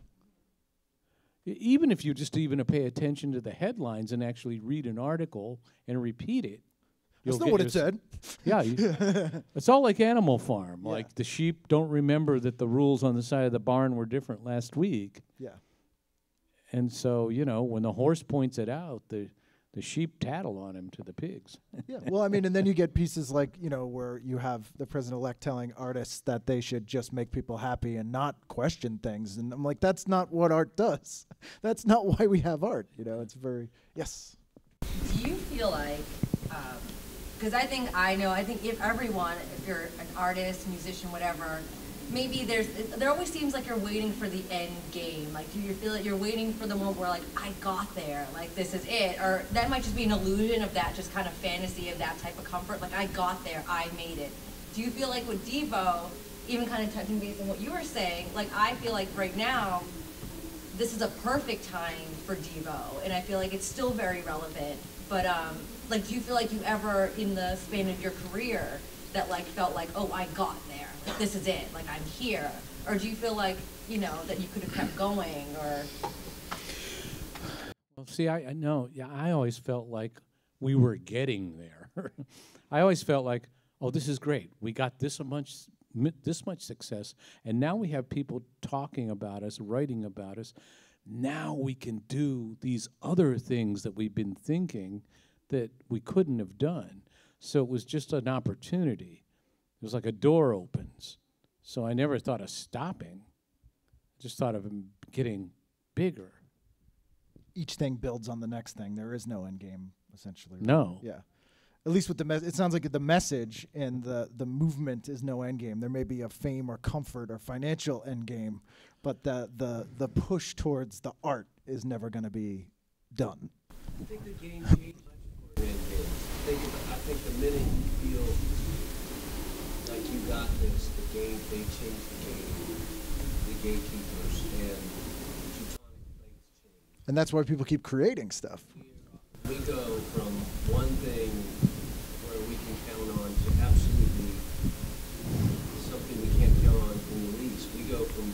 [SPEAKER 8] Even if you just even pay attention to the headlines and actually read an article and repeat it.
[SPEAKER 4] That's not what it said.
[SPEAKER 8] Yeah, you, it's all like Animal Farm.
[SPEAKER 4] Yeah.
[SPEAKER 8] Like the sheep don't remember that the rules on the side of the barn were different last week,
[SPEAKER 4] Yeah.
[SPEAKER 8] and so you know when the horse points it out, the the sheep tattle on him to the pigs.
[SPEAKER 4] Yeah. Well, I mean, and then you get pieces like you know where you have the president-elect telling artists that they should just make people happy and not question things, and I'm like, that's not what art does. That's not why we have art. You know, it's very yes.
[SPEAKER 12] Do you feel like, um, because I think I know, I think if everyone, if you're an artist, musician, whatever, maybe there's, there always seems like you're waiting for the end game. Like, do you feel that you're waiting for the moment where, like, I got there, like, this is it? Or that might just be an illusion of that just kind of fantasy of that type of comfort, like, I got there, I made it. Do you feel like with Devo, even kind of touching base on what you were saying, like, I feel like right now, this is a perfect time for Devo, and I feel like it's still very relevant. But um, like, do you feel like you ever, in the span of your career, that like felt like, oh, I got this is it, like I'm here, or do you feel like, you know, that you could have kept going, or
[SPEAKER 8] Well, see, I, I know. Yeah, I always felt like we were getting there. I always felt like, oh, this is great. We got this much, this much success, and now we have people talking about us, writing about us. Now we can do these other things that we've been thinking that we couldn't have done. So it was just an opportunity. It was like a door opens. So I never thought of stopping. Just thought of getting bigger.
[SPEAKER 4] Each thing builds on the next thing. There is no end game, essentially. right?
[SPEAKER 8] No.
[SPEAKER 4] Yeah. At least with the mes- it sounds like the message and the the movement is no end game. There may be a fame or comfort or financial end game, but the the the push towards the art is never going to be done.
[SPEAKER 11] I think the game changed for man kids. I think, I think the minute you feel like you got this, the game, they changed the game, the gatekeepers, and Teutonic things changed.
[SPEAKER 4] And that's why people keep creating stuff.
[SPEAKER 11] We go from one thing where we can count on to absolutely something we can't count on in the least. We go from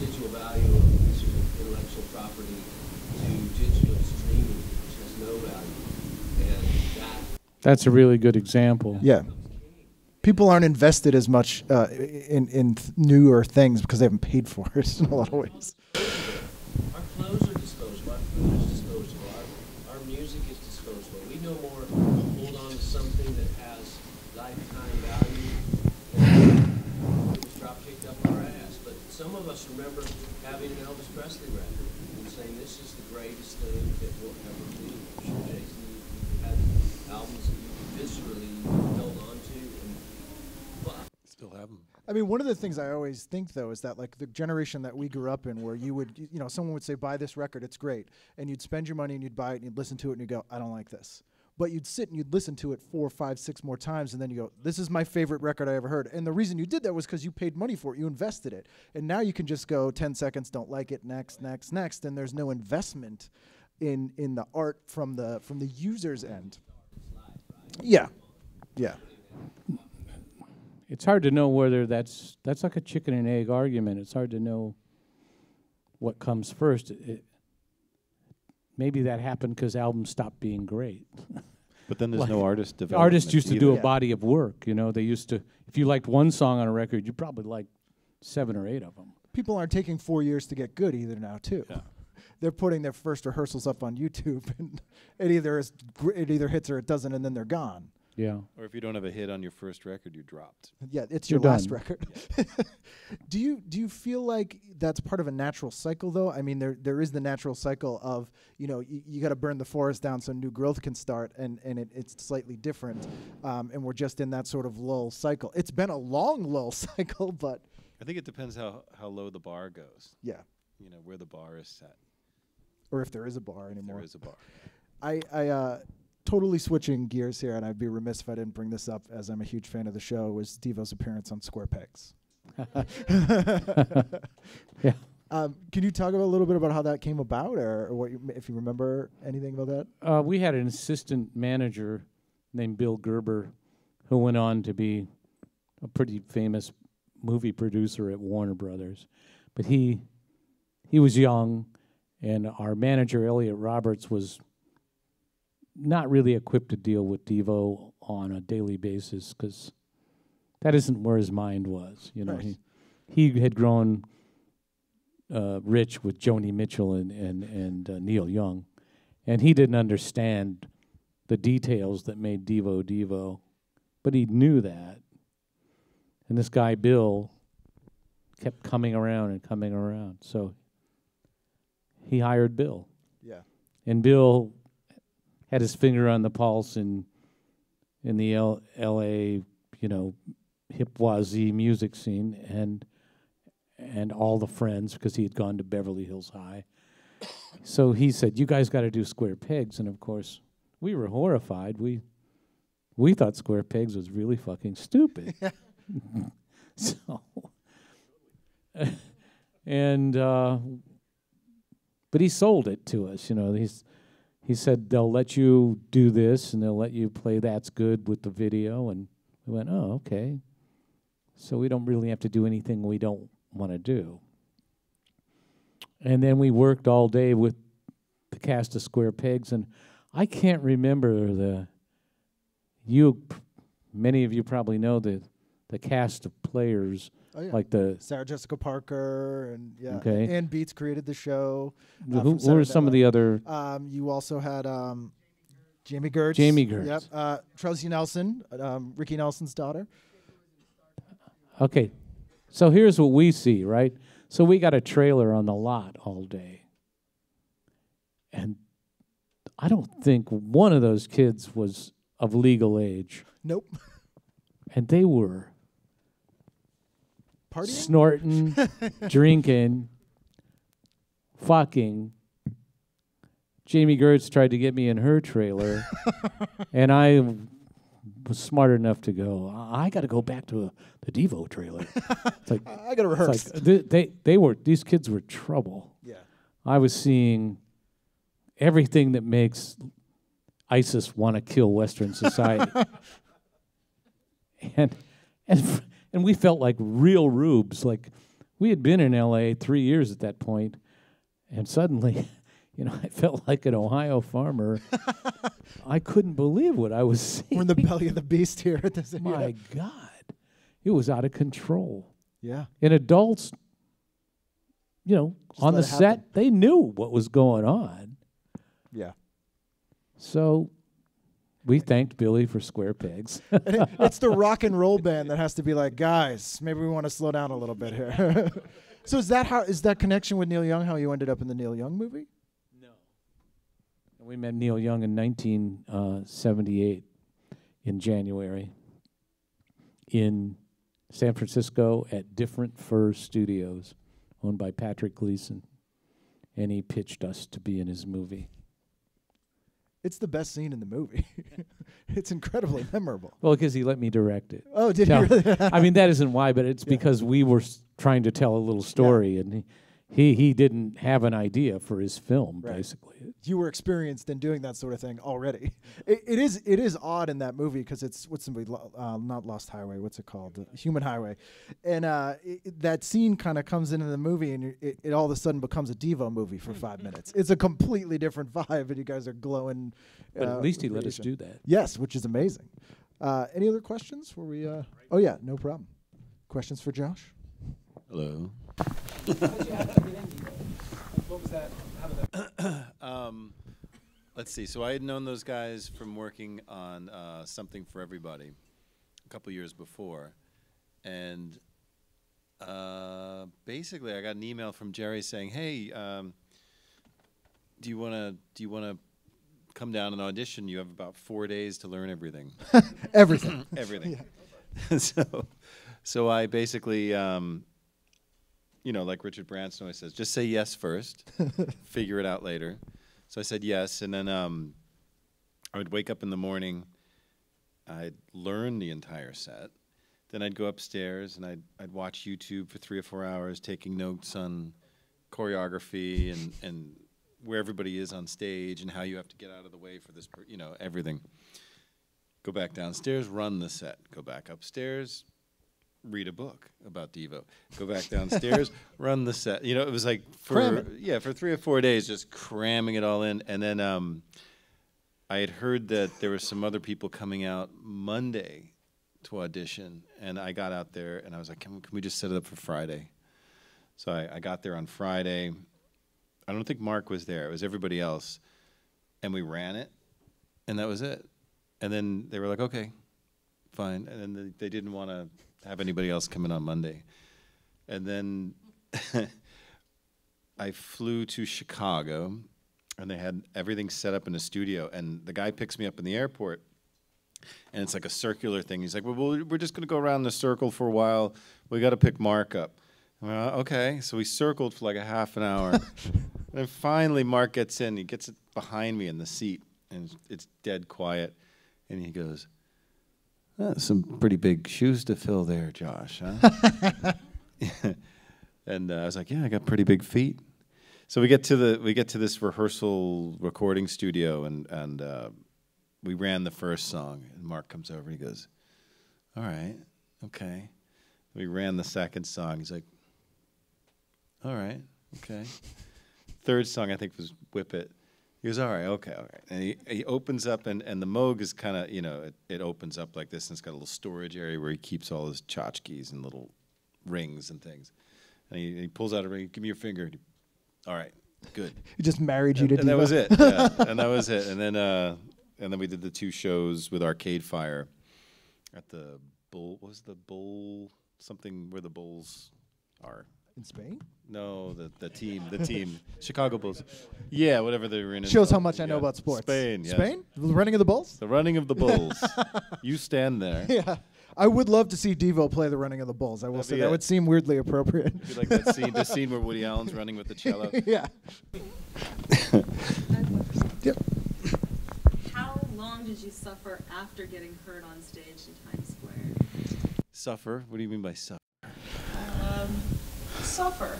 [SPEAKER 11] residual value of a piece of intellectual property to digital streaming, which has no value. And that
[SPEAKER 8] That's a really good example.
[SPEAKER 4] Yeah. People aren't invested as much uh, in in th- newer things because they haven't paid for it in a lot of ways.
[SPEAKER 11] Our clothes are disposable, our food is disposable, our, music is disposable. We no more hold on to something that has lifetime value drop kicked up our ass. But some of us remember having an Elvis Presley record and saying this is the greatest thing that will ever be. I'm sure Jason, you had albums that you viscerally held on to and fuck.
[SPEAKER 7] Still have them.
[SPEAKER 4] I mean, one of the things I always think though is that like the generation that we grew up in, where you would, you know, someone would say, "Buy this record, it's great," and you'd spend your money and you'd buy it and you'd listen to it and you go, "I don't like this," but you'd sit and you'd listen to it four, five, six more times, and then you go, "This is my favorite record I ever heard." And the reason you did that was because you paid money for it, you invested it, and now you can just go ten seconds, don't like it, next, next, next, and there's no investment in in the art from the from the user's end. Yeah, yeah.
[SPEAKER 8] It's hard to know whether that's that's like a chicken and egg argument. It's hard to know what comes first. It, it- maybe that happened because albums stopped being great.
[SPEAKER 7] But then there's
[SPEAKER 8] Like,
[SPEAKER 7] no artist development.
[SPEAKER 8] Artists used to do a
[SPEAKER 7] either.
[SPEAKER 8] body of work. You know, they used to. If you liked one song on a record, you probably liked seven or eight of them.
[SPEAKER 4] people aren't taking four years to get good either now too.
[SPEAKER 8] Yeah.
[SPEAKER 4] They're putting their first rehearsals up on YouTube, and it either is gr- it either hits or it doesn't, and then they're gone.
[SPEAKER 8] Yeah.
[SPEAKER 7] Or if you don't have a hit on your first record, you're dropped.
[SPEAKER 4] Yeah, it's
[SPEAKER 8] You're
[SPEAKER 4] your last
[SPEAKER 8] done.
[SPEAKER 4] record. do you do you feel like that's part of a natural cycle though? I mean, there there is the natural cycle of you know you, you got to burn the forest down so new growth can start, and and it, it's slightly different, um, and we're just in that sort of lull cycle. It's been a long lull cycle, but
[SPEAKER 7] I think it depends how how low the bar goes.
[SPEAKER 4] yeah,
[SPEAKER 7] You know where the bar is set.
[SPEAKER 4] or if there is a bar
[SPEAKER 7] If
[SPEAKER 4] anymore.
[SPEAKER 7] there is a bar.
[SPEAKER 4] I, I uh, totally switching gears here, and I'd be remiss if I didn't bring this up, as I'm a huge fan of the show. Was Devo's appearance on Square Pegs?
[SPEAKER 8] Yeah.
[SPEAKER 4] Um, can you talk about a little bit about how that came about, or, or what you, if you remember anything about that?
[SPEAKER 8] Uh, we had an assistant manager named Bill Gerber, who went on to be a pretty famous movie producer at Warner Brothers. But he he was young, and our manager Elliot Roberts was not really equipped to deal with Devo on a daily basis because that isn't where his mind was. You know,
[SPEAKER 4] Right.
[SPEAKER 8] he he had grown uh, rich with Joni Mitchell and and and uh, Neil Young, and he didn't understand the details that made Devo Devo, but he knew that. And this guy Bill kept coming around and coming around, so he hired Bill,
[SPEAKER 4] Yeah.
[SPEAKER 8] and Bill had his finger on the pulse in in the L- L.A. you know hip wazzy music scene and and all the friends because he had gone to Beverly Hills High. So he said, "You guys got to do Square Pegs," and of course, we were horrified. We we thought Square Pegs was really fucking stupid. so, and uh, but he sold it to us. You know, he's he said they'll let you do this and they'll let you play that's good with the video, and we went, "Oh, okay." So we don't really have to do anything we don't want to do. And then we worked all day with the cast of Square Pegs, and I can't remember the. You, many of you probably know the the cast of players,
[SPEAKER 4] Oh, yeah.
[SPEAKER 8] like the
[SPEAKER 4] Sarah Jessica Parker and yeah,
[SPEAKER 8] Okay.
[SPEAKER 4] and Beatts created the show.
[SPEAKER 8] The-
[SPEAKER 4] uh,
[SPEAKER 8] who- who were some of the other-
[SPEAKER 4] Um, you also had um, Jami Gertz.
[SPEAKER 8] Jami Gertz.
[SPEAKER 4] Yep. Uh, Tracy Nelson, um, Ricky Nelson's daughter.
[SPEAKER 8] Okay. So here's what we see, right? So we got a trailer on the lot all day. And I don't think one of those kids was of legal age.
[SPEAKER 4] Nope.
[SPEAKER 8] And they were
[SPEAKER 4] Partying?
[SPEAKER 8] snorting, drinking, fucking. Jami Gertz tried to get me in her trailer, and I was smart enough to go. I, got to go back to a, the Devo trailer. It's like
[SPEAKER 4] I gotta rehearse.
[SPEAKER 8] Like, they, they they were these kids were trouble.
[SPEAKER 4] Yeah.
[SPEAKER 8] I was seeing everything that makes ISIS want to kill Western society, and and and we felt like real rubes. Like we had been in L.A. three years at that point, and suddenly. You know, I felt like an Ohio farmer. I couldn't believe what I was seeing.
[SPEAKER 4] We're in the belly of the beast here at this.
[SPEAKER 8] My God, it was out of control.
[SPEAKER 4] Yeah.
[SPEAKER 8] And adults, you know,
[SPEAKER 4] Just
[SPEAKER 8] on the set,
[SPEAKER 4] happen.
[SPEAKER 8] they knew what was going on.
[SPEAKER 4] Yeah.
[SPEAKER 8] So we thanked Billy for square pegs.
[SPEAKER 4] It's the rock and roll band that has to be like, guys, maybe we want to slow down a little bit here. so is that how is that connection with Neil Young how you ended up in the Neil Young movie? No.
[SPEAKER 8] We met Neil Young in 1978 uh, in January in San Francisco at Different Fur Studios, owned by Patrick Gleason. And he pitched us to be in his movie.
[SPEAKER 4] It's the best scene in the movie. it's incredibly memorable.
[SPEAKER 8] Well, because he let me direct it.
[SPEAKER 4] Oh, did he really?
[SPEAKER 8] I mean, that isn't why, but it's because we were s- trying to tell a little story, and he, he he didn't have an idea for his film,
[SPEAKER 4] Right.
[SPEAKER 8] basically.
[SPEAKER 4] You were experienced in doing that sort of thing already. It, it is it is odd in that movie because it's what's the movie? Lo- Uh, not Lost Highway. What's it called? Uh, Human Highway. And uh, it, it- that scene kind of comes into the movie, and it, it all of a sudden becomes a Devo movie for five minutes. It's a completely different vibe, and you guys are glowing.
[SPEAKER 8] But at
[SPEAKER 4] uh,
[SPEAKER 8] least he let us do that.
[SPEAKER 4] Yes, which is amazing. Uh, any other questions? Were we? Uh, oh yeah, no problem. Questions for Josh?
[SPEAKER 7] Hello.
[SPEAKER 9] What was that? How did that?
[SPEAKER 7] um, Let's see. So I had known those guys from working on uh, Something for Everybody a couple years before, and uh, basically I got an email from Jerry saying, "Hey, um, do you want to do you want to come down and audition? You have about four days to learn everything.
[SPEAKER 4] Everything.
[SPEAKER 7] everything. so, so I basically." Um, you know, like Richard Branson always says, just say yes first, figure it out later. So I said yes, and then um, I would wake up in the morning. I'd learn the entire set. Then I'd go upstairs and I'd I'd watch YouTube for three or four hours, taking notes on choreography and and where everybody is on stage and how you have to get out of the way for this, per, you know, everything. Go back downstairs, run the set. Go back upstairs, read a book about Devo. Go back downstairs, run the set. You know, it was like for yeah, for three or four days, just cramming it all in. And then um, I had heard that there were some other people coming out Monday to audition, and I got out there and I was like, can, we- can we just set it up for Friday? So I, I got there on Friday. I don't think Mark was there. It was everybody else, and we ran it, and that was it. And then they were like, okay, fine. And then they, they didn't want to have anybody else come in on Monday. And then I flew to Chicago, and they had everything set up in a studio. And the guy picks me up in the airport, and it's like a circular thing. He's like, "Well, we're just going to go around the circle for a while. We got to pick Mark up." Well, uh, okay. So we circled for like a half an hour. and then finally, Mark gets in. He gets it behind me in the seat, and it's dead quiet. And he goes, "Ah, "Some pretty big shoes to fill there, Josh, huh?" and uh, I was like, "Yeah, I got pretty big feet." So we get to the we get to this rehearsal recording studio, and and uh, we ran the first song, and Mark comes over and he goes, "All right, okay." We ran the second song. He's like, "All right, okay." Third song I think was "Whip It." He goes, "All right, okay, all right." And he, he opens up, and, and the Moog is kind of you know it, it opens up like this, and it's got a little storage area where he keeps all his tchotchkes and little rings and things. And he, he pulls out a ring. Give me your finger. All right, good.
[SPEAKER 4] He just married you
[SPEAKER 7] and,
[SPEAKER 4] to
[SPEAKER 7] and that was it. Yeah, and that was it. And then uh, and then we did the two shows with Arcade Fire at the Bull. What was the Bull something where the Bulls are?
[SPEAKER 4] In Spain?
[SPEAKER 7] No, the the team, the team, Chicago Bulls. Yeah, whatever they were in.
[SPEAKER 4] Shows how much I know about sports.
[SPEAKER 7] Spain. Yes.
[SPEAKER 4] Spain? The running of the Bulls?
[SPEAKER 7] The running of the Bulls. you stand there.
[SPEAKER 4] Yeah. I would love to see Devo play the running of the Bulls. I will
[SPEAKER 7] That'd
[SPEAKER 4] say that
[SPEAKER 7] it.
[SPEAKER 4] would seem weirdly appropriate.
[SPEAKER 7] It'd be like that scene, the scene where Woody Allen's running with the cello.
[SPEAKER 4] yeah. Yep.
[SPEAKER 10] How long did you suffer after getting hurt on stage in Times Square?
[SPEAKER 7] Suffer. What do you mean by suffer?
[SPEAKER 10] Suffer.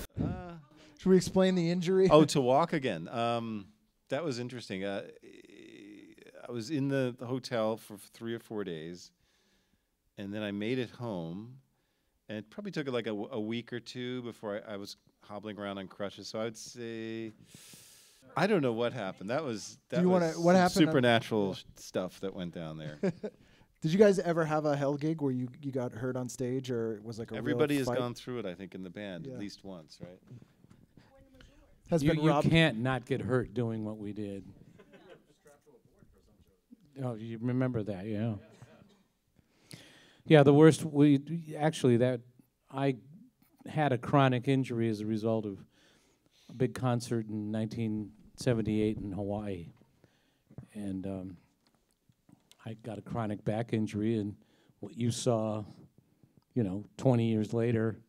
[SPEAKER 4] Should we explain the injury?
[SPEAKER 7] oh, to walk again. Um, that was interesting. Uh, I was in the, the hotel for three or four days, and then I made it home, and it probably took like a week or two before I, I was hobbling around on crutches. So I would say, I don't know what happened. That was that
[SPEAKER 4] you wanna- what happened
[SPEAKER 7] supernatural sh- stuff that went down there.
[SPEAKER 4] Did you guys ever have a hell gig where you, you got hurt on stage or it was like a real
[SPEAKER 7] Everybody has
[SPEAKER 4] fight?
[SPEAKER 7] gone through it, I think, in the band
[SPEAKER 4] Yeah.
[SPEAKER 7] at least once, right?
[SPEAKER 4] Has
[SPEAKER 8] you,
[SPEAKER 4] been
[SPEAKER 8] you
[SPEAKER 4] robbed.
[SPEAKER 8] can't not get hurt doing what we did. Oh, you remember that, yeah. Yeah, the worst we actually that I had a chronic injury as a result of a big concert in 1978 in Hawaii, and um, I got a chronic back injury, and what you saw, you know, 20 years later,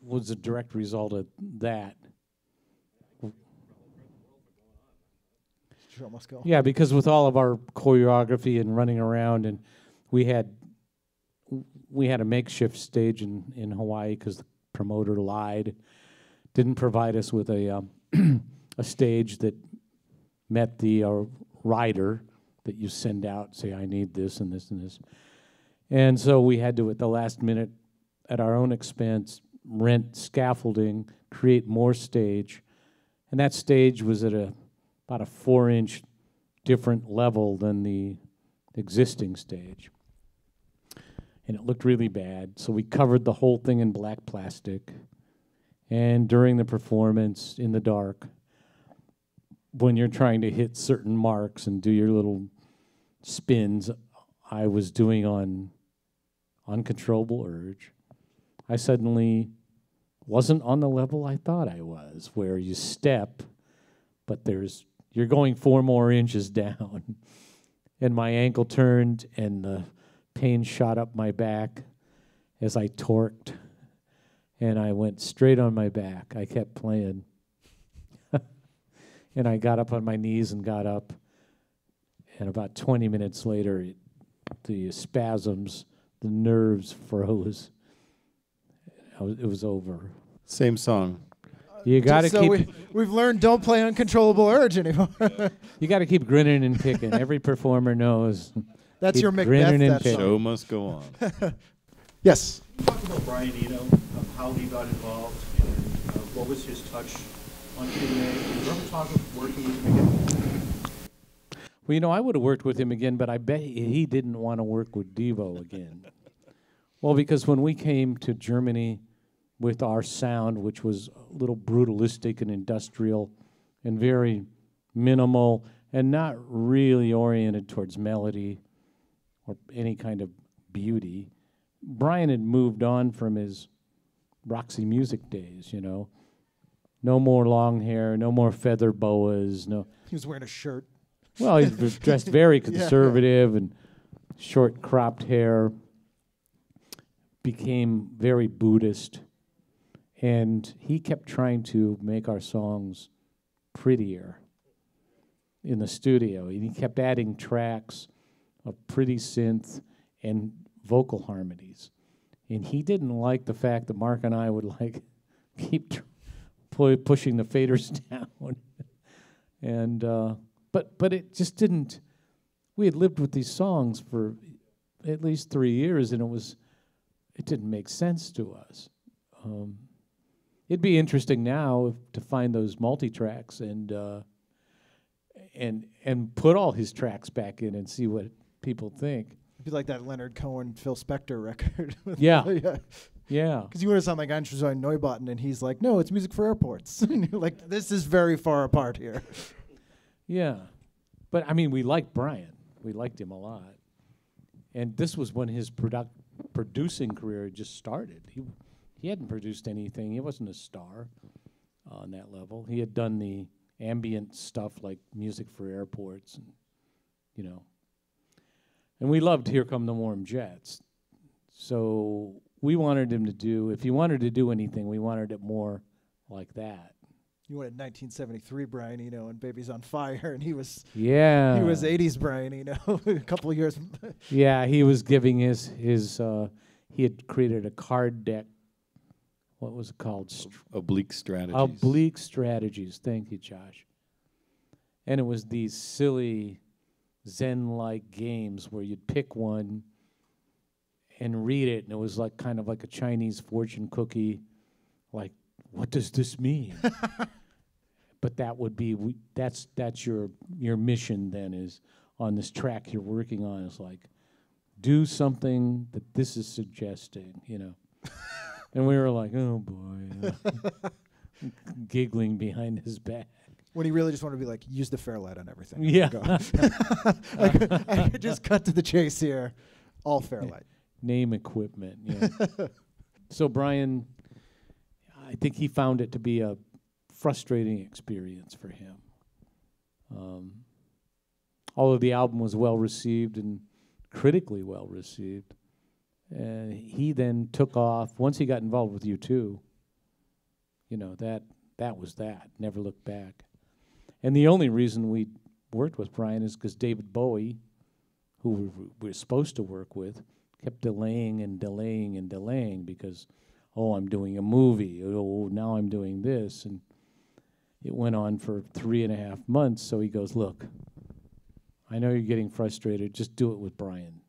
[SPEAKER 8] was a direct result of that.
[SPEAKER 4] Show must go.
[SPEAKER 8] Yeah, because with all of our choreography and running around, and we had we had a makeshift stage in in Hawaii because the promoter lied, didn't provide us with a um, a stage that met the uh, rider that you send out, say I need this and this and this, and so we had to at the last minute, at our own expense, rent scaffolding, create more stage, and that stage was at a about a four inch different level than the existing stage. And it looked really bad. So we covered the whole thing in black plastic. And during the performance in the dark, when you're trying to hit certain marks and do your little spins, I was doing on uncontrollable urge. I suddenly wasn't on the level I thought I was, where you step, but there's you're going four more inches down. And my ankle turned and the pain shot up my back as I torqued. And I went straight on my back. I kept playing. and I got up on my knees and got up. And about 20 minutes later, it, the spasms, the nerves froze. I was, it was over.
[SPEAKER 7] Same song.
[SPEAKER 8] You got to
[SPEAKER 4] so
[SPEAKER 8] keep.
[SPEAKER 4] we, we've learned don't play uncontrollable urge anymore.
[SPEAKER 8] You got to keep grinning and picking. Every performer knows.
[SPEAKER 4] That's
[SPEAKER 8] keep
[SPEAKER 4] your Macbeth,
[SPEAKER 8] grinning and
[SPEAKER 4] that
[SPEAKER 8] picking.
[SPEAKER 7] Show must go on.
[SPEAKER 4] yes.
[SPEAKER 13] Talk about Brian Eno, of how he got involved, and uh, what was his touch on TNA. Did you ever talk of working with him again?
[SPEAKER 8] Well, you know, I would have worked with him again, but I bet he didn't want to work with Devo again. well, because when we came to Germany with our sound, which was a little brutalistic and industrial and very minimal and not really oriented towards melody or any kind of beauty, Brian had moved on from his Roxy Music days, you know. No more long hair, no more feather boas, no.
[SPEAKER 4] He was wearing a shirt.
[SPEAKER 8] Well, he was dressed very
[SPEAKER 4] Yeah.
[SPEAKER 8] conservative and short cropped hair. Became very Buddhist, and he kept trying to make our songs prettier in the studio. And he kept adding tracks of pretty synth and vocal harmonies. And he didn't like the fact that Mark and I would like keep pushing the faders down. and uh, but but it just didn't. We had lived with these songs for at least three years, and it was it didn't make sense to us. Um, it'd be interesting now if, to find those multi tracks and uh, and and put all his tracks back in and see what people think.
[SPEAKER 4] It'd be like that Leonard Cohen, Phil Spector record.
[SPEAKER 8] Yeah.
[SPEAKER 4] yeah.
[SPEAKER 8] Yeah.
[SPEAKER 4] Because you would have sound like Einstein Neubauten, and he's like, no, it's music for airports. like, this is very far apart here.
[SPEAKER 8] Yeah. But I mean, we liked Brian. We liked him a lot. And this was when his product producing career just started. He he hadn't produced anything. He wasn't a star on that level. He had done the ambient stuff like music for airports and you know. And we loved Here Come the Warm Jets. So we wanted him to do if he wanted to do anything, we wanted it more like that.
[SPEAKER 4] You wanted 1973 Brian Eno and Baby's on Fire, and he was
[SPEAKER 8] Yeah.
[SPEAKER 4] he was 80s Brian Eno a couple of years.
[SPEAKER 8] Yeah, he was giving his his. Uh, he had created a card deck. What was it called?
[SPEAKER 7] Oblique strategies.
[SPEAKER 8] Oblique strategies. Thank you, Josh. And it was these silly Zen-like games where you'd pick one and read it, and it was like kind of like a Chinese fortune cookie. Like, what does this mean? but that would be we, that's that's your your mission then is on this track you're working on is like do something that this is suggesting, you know. and we were like, oh boy, uh, giggling behind his back.
[SPEAKER 4] when he really just wanted to be like, use the Fairlight on everything.
[SPEAKER 8] Yeah.
[SPEAKER 4] I, could, I could just cut to the chase here. All Fairlight.
[SPEAKER 8] Name equipment, yeah. so Brian, I think he found it to be a frustrating experience for him. Um, although the album was well received and critically well received, uh, he then took off once he got involved with U2. You know that that was that. Never looked back. And the only reason we worked with Brian is because David Bowie, who we were- we were supposed to work with, kept delaying and delaying and delaying because, oh, I'm doing a movie. Oh, now I'm doing this, and it went on for three and a half months. So he goes, look, I know you're getting frustrated. Just do it with Brian.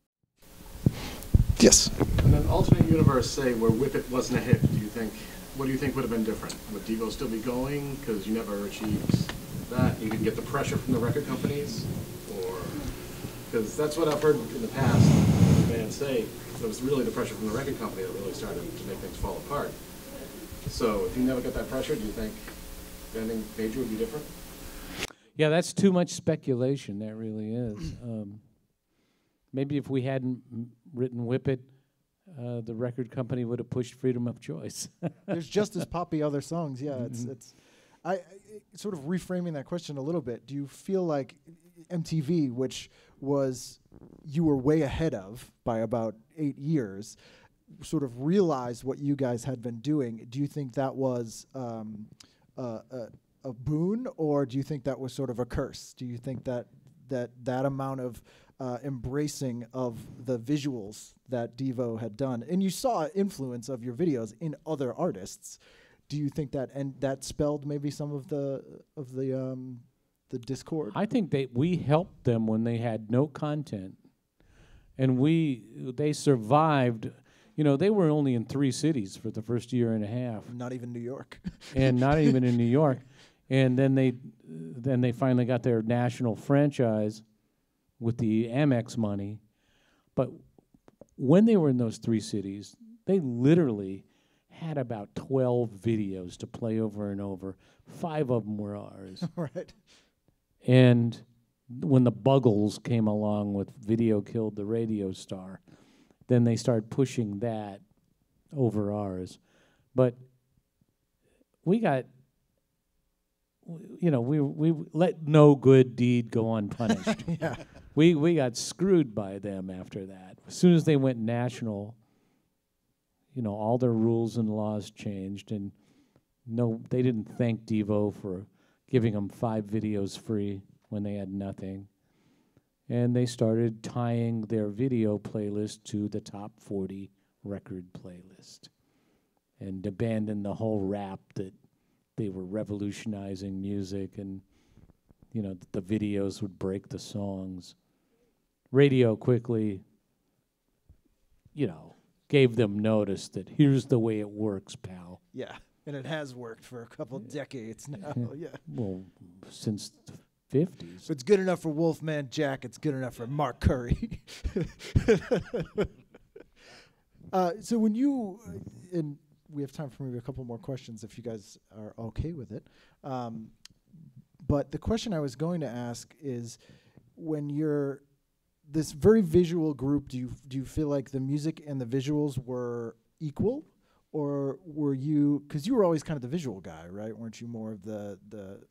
[SPEAKER 4] Yes.
[SPEAKER 14] In an alternate universe, say where Whip It wasn't a hit, do you think? What do you think would have been different? Would Devo still be going because you never achieved that? You didn't get the pressure from the record companies, or because that's what I've heard in the past. Bands say it was really the pressure from the record company that really started to make things fall apart. So if you never got that pressure, do you think anything major would be different?
[SPEAKER 8] Yeah, that's too much speculation. That really is. Um, maybe if we hadn't written Whip It, uh, the record company would have pushed freedom of choice.
[SPEAKER 4] There's just as poppy other songs. Yeah, it's
[SPEAKER 8] Mhm.
[SPEAKER 4] it's. I, I sort of reframing that question a little bit. Do you feel like MTV, which was you were way ahead of by about eight years, sort of realized what you guys had been doing? Do you think that was um, a, a, boon, or do you think that was sort of a curse? Do you think that that that amount of uh, embracing of the visuals that Devo had done, and you saw influence of your videos in other artists. Do you think that and that spelled maybe some of the of the um, the discord?
[SPEAKER 8] I think that we helped them when they had no content, and we they survived. You know, they were only in three cities for the first year and a half,
[SPEAKER 4] Not even New York.
[SPEAKER 8] and not even in New York. And then they then they finally got their national franchise with the Amex money. But when they were in those three cities, they literally had about 12 videos to play over and over. Five of them were ours.
[SPEAKER 4] right.
[SPEAKER 8] And when the Buggles came along with Video Killed the Radio Star, then they start pushing that over ours. But we got, you know, we we let no good deed go unpunished.
[SPEAKER 4] Yeah.
[SPEAKER 8] We we got screwed by them after that. As soon as they went national, you know, all their rules and laws changed, and no, they didn't thank Devo for giving them five videos free when they had nothing. And they started tying their video playlist to the top 40 record playlist and abandoned the whole rap that they were revolutionizing music and, you know, the videos would break the songs. Radio quickly, you know, gave them notice that here's the way it works, pal.
[SPEAKER 4] Yeah, and it has worked for a couple decades now. yeah.
[SPEAKER 8] Well, since 50s.
[SPEAKER 4] If it's good enough for Wolfman Jack, it's good enough for Mark Curry. uh, so when you and we have time for maybe a couple more questions if you guys are okay with it. Um, but the question I was going to ask is, when you're this very visual group, do you do you feel like the music and the visuals were equal, or were you because you were always kind of the visual guy, right? Weren't you more of the the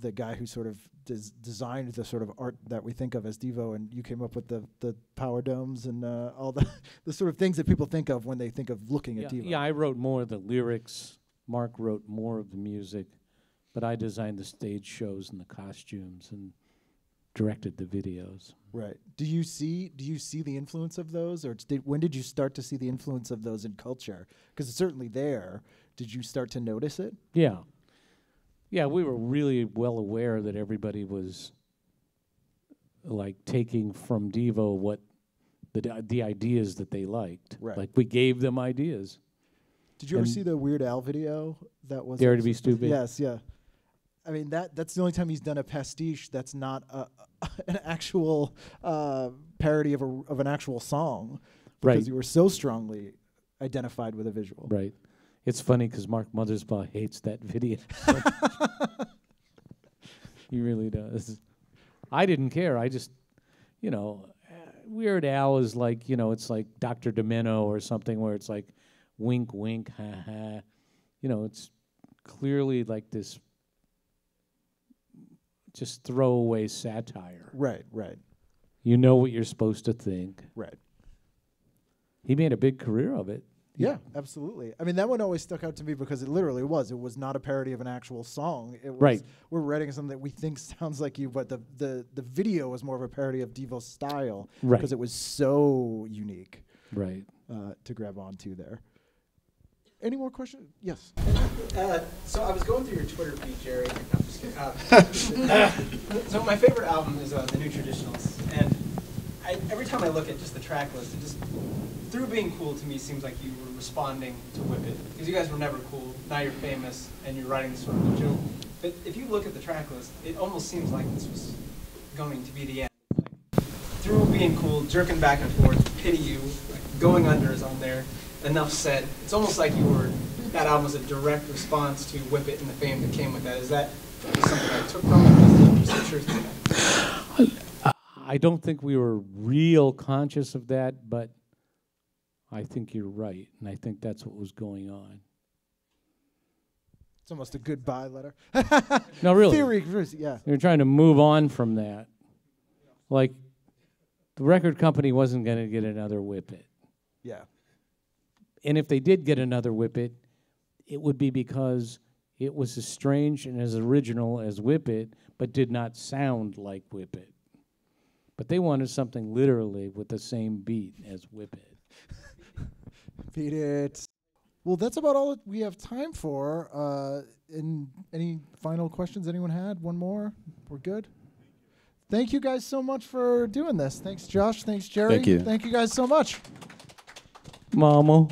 [SPEAKER 4] the guy who sort of des- designed the sort of art that we think of as Devo, and you came up with the the power domes and uh, all the the sort of things that people think of when they think of looking
[SPEAKER 8] Yeah,
[SPEAKER 4] at Devo.
[SPEAKER 8] yeah, I wrote more of the lyrics. Mark wrote more of the music, but I designed the stage shows and the costumes and directed the videos.
[SPEAKER 4] Right. Do you see do you see the influence of those, or did, when did you start to see the influence of those in culture? Because it's certainly there. Did you start to notice it?
[SPEAKER 8] Yeah. Yeah, we were really well aware that everybody was like taking from Devo what the the ideas that they liked.
[SPEAKER 4] Right.
[SPEAKER 8] Like we gave them ideas.
[SPEAKER 4] Did you ever see the Weird Al video that was
[SPEAKER 8] Dare to Be Stupid?
[SPEAKER 4] Yes, yeah. I mean that that's the only time he's done a pastiche that's not a, an actual uh, parody of a of an actual song because
[SPEAKER 8] Right.
[SPEAKER 4] you were so strongly identified with a visual.
[SPEAKER 8] Right. It's funny because Mark Mothersbaugh hates that video. he really does. I didn't care. I just, you know, uh, Weird Al is like, you know, it's like Dr. Demento or something where it's like wink, wink, ha ha. You know, it's clearly like this just throwaway satire.
[SPEAKER 4] Right, right,
[SPEAKER 8] You know what you're supposed to think.
[SPEAKER 4] right.
[SPEAKER 8] He made a big career of it.
[SPEAKER 4] Yeah, absolutely. I mean, that one always stuck out to me because it literally was. It was not a parody of an actual song. It was,
[SPEAKER 8] Right.
[SPEAKER 4] We're writing something that we think sounds like you, but the, the, the video was more of a parody of Devo's style
[SPEAKER 8] Right.
[SPEAKER 4] because it was so unique
[SPEAKER 8] Right.
[SPEAKER 4] uh, to grab onto there. Any more questions? Yes.
[SPEAKER 15] Uh, so I was going through your Twitter feed, Jerry. No, I'm just kidding. Uh, so my favorite album is uh, the New Traditionalists, and I, every time I look at just the track list, it just through being cool to me seems like you were responding to Whip It because you guys were never cool. Now you're famous and you're writing this sort of joke. But if you look at the track list, it almost seems like this was going to be the end. Like, through being cool, jerking back and forth, pity you, like going under is on there. Enough said. It's almost like you were that album was a direct response to Whip It and the fame that came with that. Is that something I took from it? Is truth?
[SPEAKER 8] I don't think we were real conscious of that, but I think you're right, and I think that's what was going on.
[SPEAKER 16] It's almost a goodbye letter.
[SPEAKER 8] No, really.
[SPEAKER 16] Theory, yeah.
[SPEAKER 8] They're trying to move on from that. Like, the record company wasn't going to get another Whip It.
[SPEAKER 16] Yeah.
[SPEAKER 8] And if they did get another Whippet, it would be because it was as strange and as original as Whip It, but did not sound like Whip It. But they wanted something literally with the same beat as Whip It.
[SPEAKER 16] Beat it. Well, that's about all that we have time for. Uh, in any final questions anyone had? One more? We're good. Thank you guys so much for doing this. Thanks, Josh. Thanks, Jerry.
[SPEAKER 7] Thank you.
[SPEAKER 16] Thank you guys so much.
[SPEAKER 8] Mama,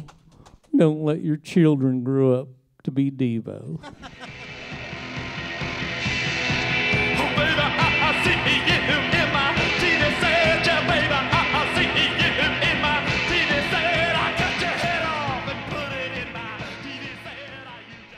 [SPEAKER 8] don't let your children grow up to be Devo.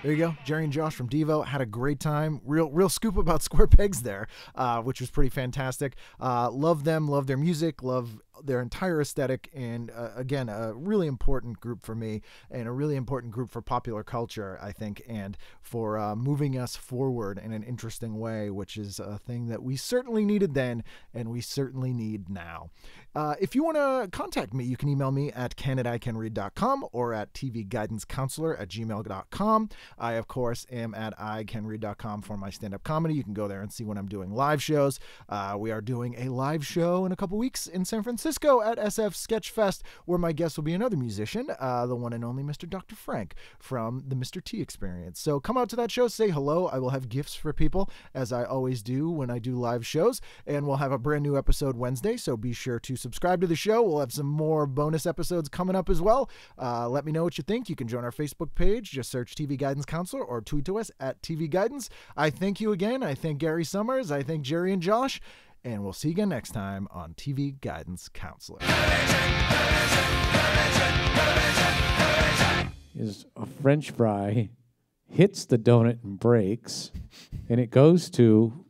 [SPEAKER 4] There you go, Jerry and Josh from Devo had a great time. Real, real scoop about Square Pegs there, uh, which was pretty fantastic. Uh, love them, love their music, love their entire aesthetic, and uh, again, a really important group for me, and a really important group for popular culture, I think, and for uh, moving us forward in an interesting way, which is a thing that we certainly needed then, and we certainly need now. Uh, if you want to contact me, you can email me at ken or at tvguidancecounselor at gmail.com. I, of course, am at icanread.com for my stand up comedy. You can go there and see when I'm doing live shows. Uh, we are doing a live show in a couple weeks in San Francisco at SF Sketchfest, where my guest will be another musician, uh, the one and only Mr. Dr. Frank from the Mr. T Experience. So come out to that show, say hello. I will have gifts for people, as I always do when I do live shows, and we'll have a brand new episode Wednesday. So be sure to subscribe to the show. We'll have some more bonus episodes coming up as well. Uh, let me know what you think. You can join our Facebook page. Just search TV Guidance Counselor or tweet to us at TV Guidance. I thank you again. I thank Gary Summers. I thank Jerry and Josh. And we'll see you again next time on TV Guidance Counselor.
[SPEAKER 8] Is a French fry hits the donut and breaks, and it goes to